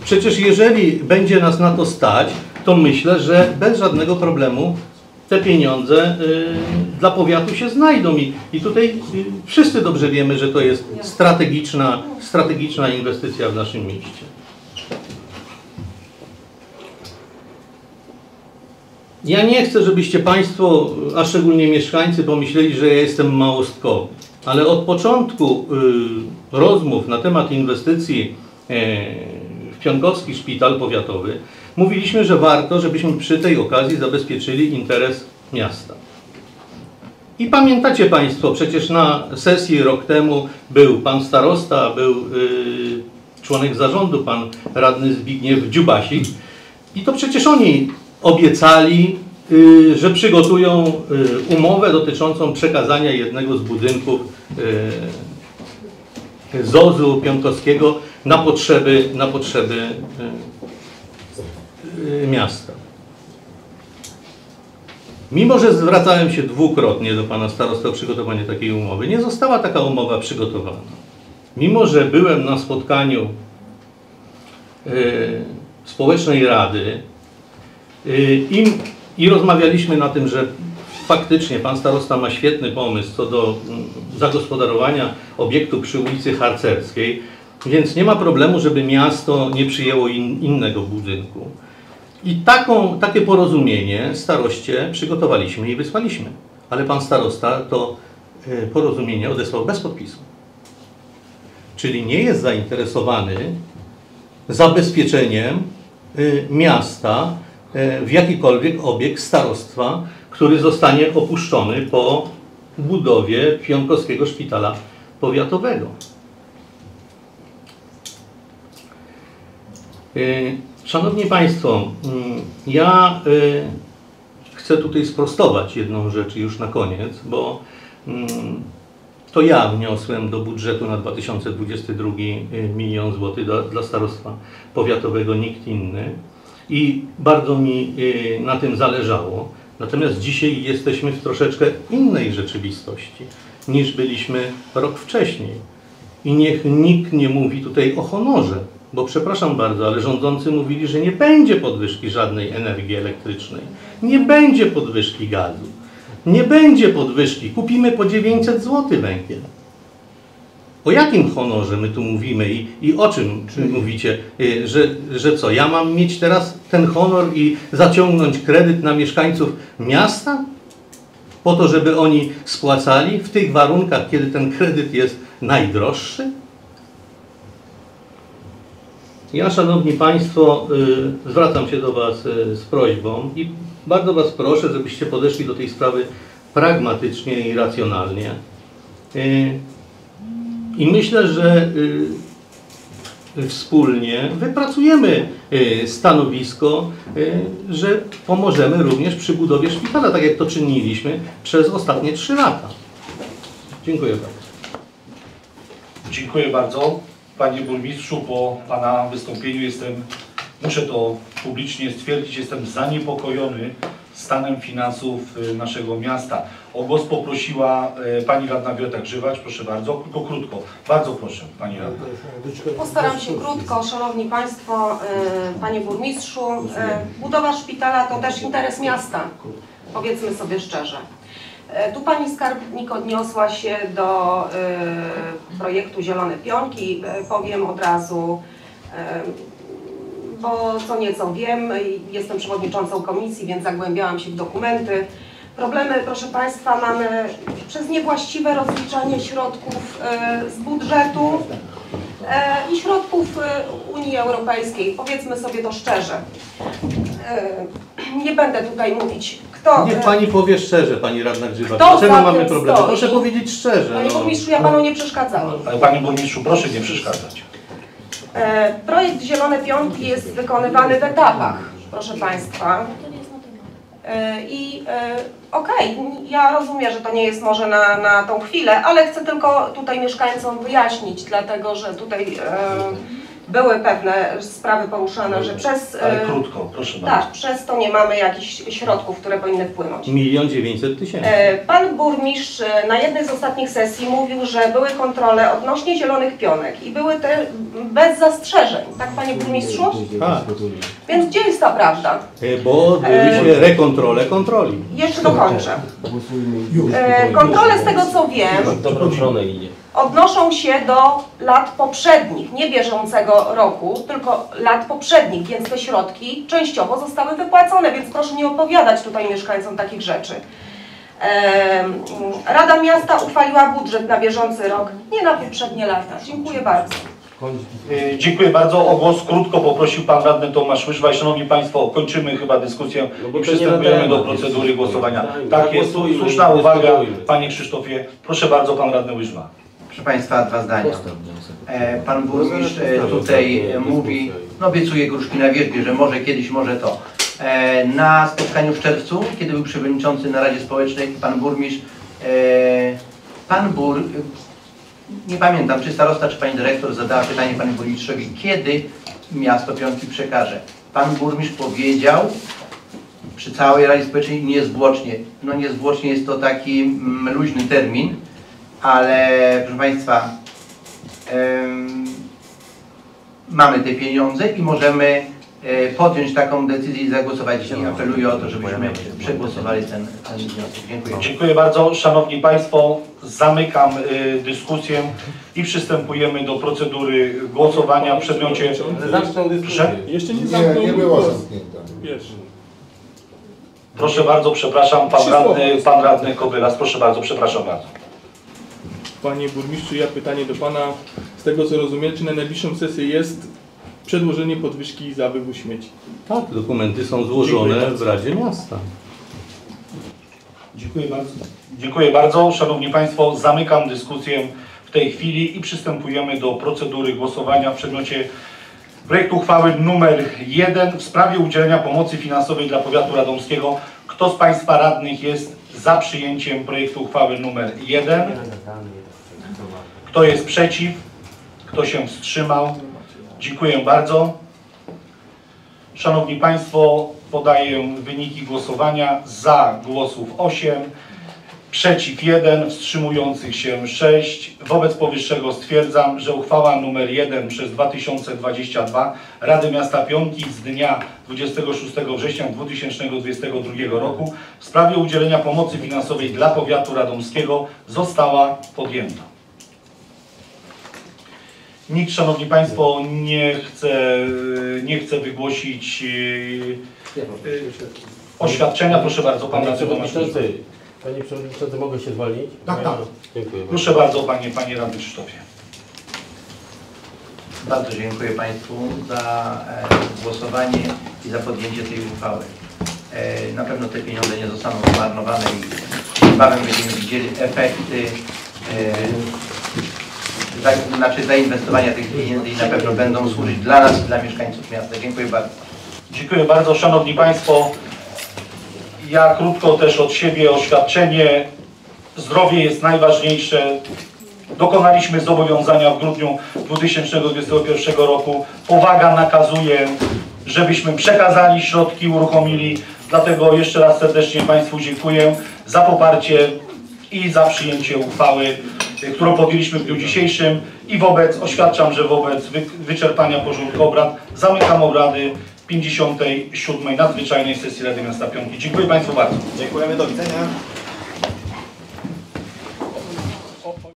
Przecież jeżeli będzie nas na to stać, to myślę, że bez żadnego problemu te pieniądze y, dla powiatu się znajdą i, i tutaj y, wszyscy dobrze wiemy, że to jest strategiczna, strategiczna inwestycja w naszym mieście. Ja nie chcę, żebyście Państwo, a szczególnie mieszkańcy, pomyśleli, że ja jestem małostkowy, ale od początku y, rozmów na temat inwestycji e, w Pionkowski Szpital Powiatowy mówiliśmy, że warto, żebyśmy przy tej okazji zabezpieczyli interes miasta. I pamiętacie Państwo, przecież na sesji rok temu był pan starosta, był y, członek zarządu, pan radny Zbigniew Dziubasik. I to przecież oni obiecali, y, że przygotują y, umowę dotyczącą przekazania jednego z budynków y, ZOZ-u Piątkowskiego na potrzeby, na potrzeby miasta. Mimo, że zwracałem się dwukrotnie do pana starosty o przygotowanie takiej umowy, nie została taka umowa przygotowana. Mimo, że byłem na spotkaniu e, społecznej rady e, i, i rozmawialiśmy na tym, że faktycznie pan starosta ma świetny pomysł co do mm, zagospodarowania obiektu przy ulicy Harcerskiej, więc nie ma problemu, żeby miasto nie przyjęło in, innego budynku. I taką, takie porozumienie staroście przygotowaliśmy i wysłaliśmy. Ale pan starosta to e, porozumienie odesłał bez podpisu. Czyli nie jest zainteresowany zabezpieczeniem y, miasta y, w jakikolwiek obiekt starostwa, który zostanie opuszczony po budowie Pionkowskiego Szpitala Powiatowego. Y, Szanowni Państwo, mm, ja y, chcę tutaj sprostować jedną rzecz już na koniec, bo mm, to ja wniosłem do budżetu na 2022 y, milion złotych dla starostwa powiatowego, nikt inny. I bardzo mi y, na tym zależało. Natomiast dzisiaj jesteśmy w troszeczkę innej rzeczywistości niż byliśmy rok wcześniej. I niech nikt nie mówi tutaj o honorze, bo przepraszam bardzo, ale rządzący mówili, że nie będzie podwyżki żadnej energii elektrycznej, nie będzie podwyżki gazu, nie będzie podwyżki, kupimy po 900 zł węgiel. O jakim honorze my tu mówimy i, i o czym mówicie? Y, Że, że co, ja mam mieć teraz ten honor i zaciągnąć kredyt na mieszkańców miasta? Po to, żeby oni spłacali w tych warunkach, kiedy ten kredyt jest najdroższy? Ja, Szanowni Państwo, y, zwracam się do Was y, z prośbą i bardzo Was proszę, żebyście podeszli do tej sprawy pragmatycznie i racjonalnie. I myślę, że y, wspólnie wypracujemy y, stanowisko, y, że pomożemy również przy budowie szpitala, tak jak to czyniliśmy przez ostatnie trzy lata. Dziękuję bardzo. Dziękuję bardzo. Panie burmistrzu, po Pana wystąpieniu jestem, muszę to publicznie stwierdzić, jestem zaniepokojony stanem finansów y, naszego miasta. O głos poprosiła y, Pani Radna Wiota Grzywacz, proszę bardzo, tylko krótko. Bardzo proszę Pani Radna. Postaram się krótko, Szanowni Państwo, y, Panie Burmistrzu. Budowa szpitala to też interes miasta, powiedzmy sobie szczerze. Tu Pani Skarbnik odniosła się do projektu Zielone Pionki. Powiem od razu, bo co nieco wiem, jestem przewodniczącą komisji, więc zagłębiałam się w dokumenty. Problemy, proszę Państwa, mamy przez niewłaściwe rozliczanie środków y, z budżetu e, i środków e, Unii Europejskiej. Powiedzmy sobie to szczerze. E, Nie będę tutaj mówić, kto. Niech e, Pani powie szczerze, Pani Radna Grzywacz, Kto dlaczego mamy problemy? stoi? Proszę powiedzieć szczerze. Panie no. Burmistrzu, ja Panu nie przeszkadzałam. Panie Burmistrzu, proszę nie przeszkadzać. E, Projekt Zielone Pionki jest wykonywany w etapach, proszę Państwa. E, I e, okej, ja rozumiem, że to nie jest może na, na tą chwilę, ale chcę tylko tutaj mieszkańcom wyjaśnić, dlatego że tutaj były pewne sprawy poruszane, że przez, Ale e, krótko, proszę bardzo. tak, przez to nie mamy jakichś środków, które powinny wpłynąć. Milion dziewięćset tysięcy. E, Pan burmistrz e, na jednej z ostatnich sesji mówił, że były kontrole odnośnie zielonych pionek i były te bez zastrzeżeń. Tak, panie burmistrzu? Tak, Więc gdzie jest ta prawda? e, bo odbyły się rekontrole kontroli. Jeszcze dokończę. Kontrole z tego co wiem dobrą stronę idzie. Odnoszą się do lat poprzednich, nie bieżącego roku, tylko lat poprzednich, więc te środki częściowo zostały wypłacone, więc proszę nie opowiadać tutaj mieszkańcom takich rzeczy. Rada Miasta uchwaliła budżet na bieżący rok, nie na poprzednie lata. Dziękuję bardzo. E, Dziękuję bardzo. O głos krótko poprosił Pan Radny Tomasz Łyżwa. I Szanowni Państwo, kończymy chyba dyskusję No i przystępujemy do procedury głosowania. Tak, Tak jest, słuszna uwaga. Panie Krzysztofie. Proszę bardzo Pan Radny Łyżwa. Proszę Państwa, dwa zdania. E, Pan burmistrz e, tutaj e, mówi, no obiecuje gruszki na wierzbie, że może kiedyś, może to. Na spotkaniu w czerwcu, kiedy był przewodniczący na Radzie Społecznej, pan burmistrz, pan bur, nie pamiętam, czy starosta, czy pani dyrektor zadała pytanie panu burmistrzowi, kiedy miasto Pionki przekaże. Pan burmistrz powiedział, przy całej Radzie Społecznej niezwłocznie. No niezwłocznie jest to taki mm, luźny termin, ale proszę Państwa, em, mamy te pieniądze i możemy e, podjąć taką decyzję i zagłosować. I apeluję o to, żebyśmy przegłosowali ten, ten wniosek. Dziękuję. Dziękuję bardzo. Szanowni Państwo, zamykam y, dyskusję i przystępujemy do procedury głosowania w przedmiocie... Zacznę dyskusję. Jeszcze nie Nie, zamknął nie było głos. zamknięte. Proszę bardzo, przepraszam, pan radny, pan radny Kobylas, proszę bardzo, przepraszam bardzo. Panie burmistrzu, ja pytanie do pana. Z tego co rozumiem, czy na najbliższą sesję jest przedłożenie podwyżki za wywóz śmieci? Tak, dokumenty są złożone w Radzie Miasta. Dziękuję bardzo. Dziękuję bardzo. Szanowni Państwo, zamykam dyskusję w tej chwili i przystępujemy do procedury głosowania w przedmiocie projektu uchwały numer 1 w sprawie udzielenia pomocy finansowej dla powiatu radomskiego. Kto z Państwa radnych jest za przyjęciem projektu uchwały numer 1? Kto jest przeciw? Kto się wstrzymał? Dziękuję bardzo. Szanowni Państwo, podaję wyniki głosowania. Za głosów 8, przeciw 1, wstrzymujących się 6. Wobec powyższego stwierdzam, że uchwała nr 1 przez 2022 Rady Miasta Pionki z dnia 26 września 2022 roku w sprawie udzielenia pomocy finansowej dla powiatu radomskiego została podjęta. Nikt, Szanowni Państwo, nie chce, nie chce wygłosić e, e, oświadczenia. Proszę bardzo, Pan Panie Radny Tomasz. Przewodniczący, Panie Przewodniczący, mogę się zwolnić? Tak, tak. Dziękuję bardzo. Proszę bardzo, Panie, Panie Radny Krzysztofie. Bardzo dziękuję Państwu za e, głosowanie i za podjęcie tej uchwały. Na pewno te pieniądze nie zostaną zmarnowane i niebawem będziemy widzieli efekty znaczy zainwestowania tych pieniędzy i na pewno będą służyć dla nas i dla mieszkańców miasta. Dziękuję bardzo. Dziękuję bardzo. Szanowni Państwo, ja krótko też od siebie oświadczenie. Zdrowie jest najważniejsze. Dokonaliśmy zobowiązania w grudniu 2021 roku. Powaga nakazuje, żebyśmy przekazali środki, uruchomili. Dlatego jeszcze raz serdecznie Państwu dziękuję za poparcie i za przyjęcie uchwały, którą podjęliśmy w dniu dzisiejszym i wobec, oświadczam, że wobec wy, wyczerpania porządku obrad zamykam obrady 57. nadzwyczajnej sesji Rady Miasta Pionki. Dziękuję Państwu bardzo. Dziękujemy, do widzenia.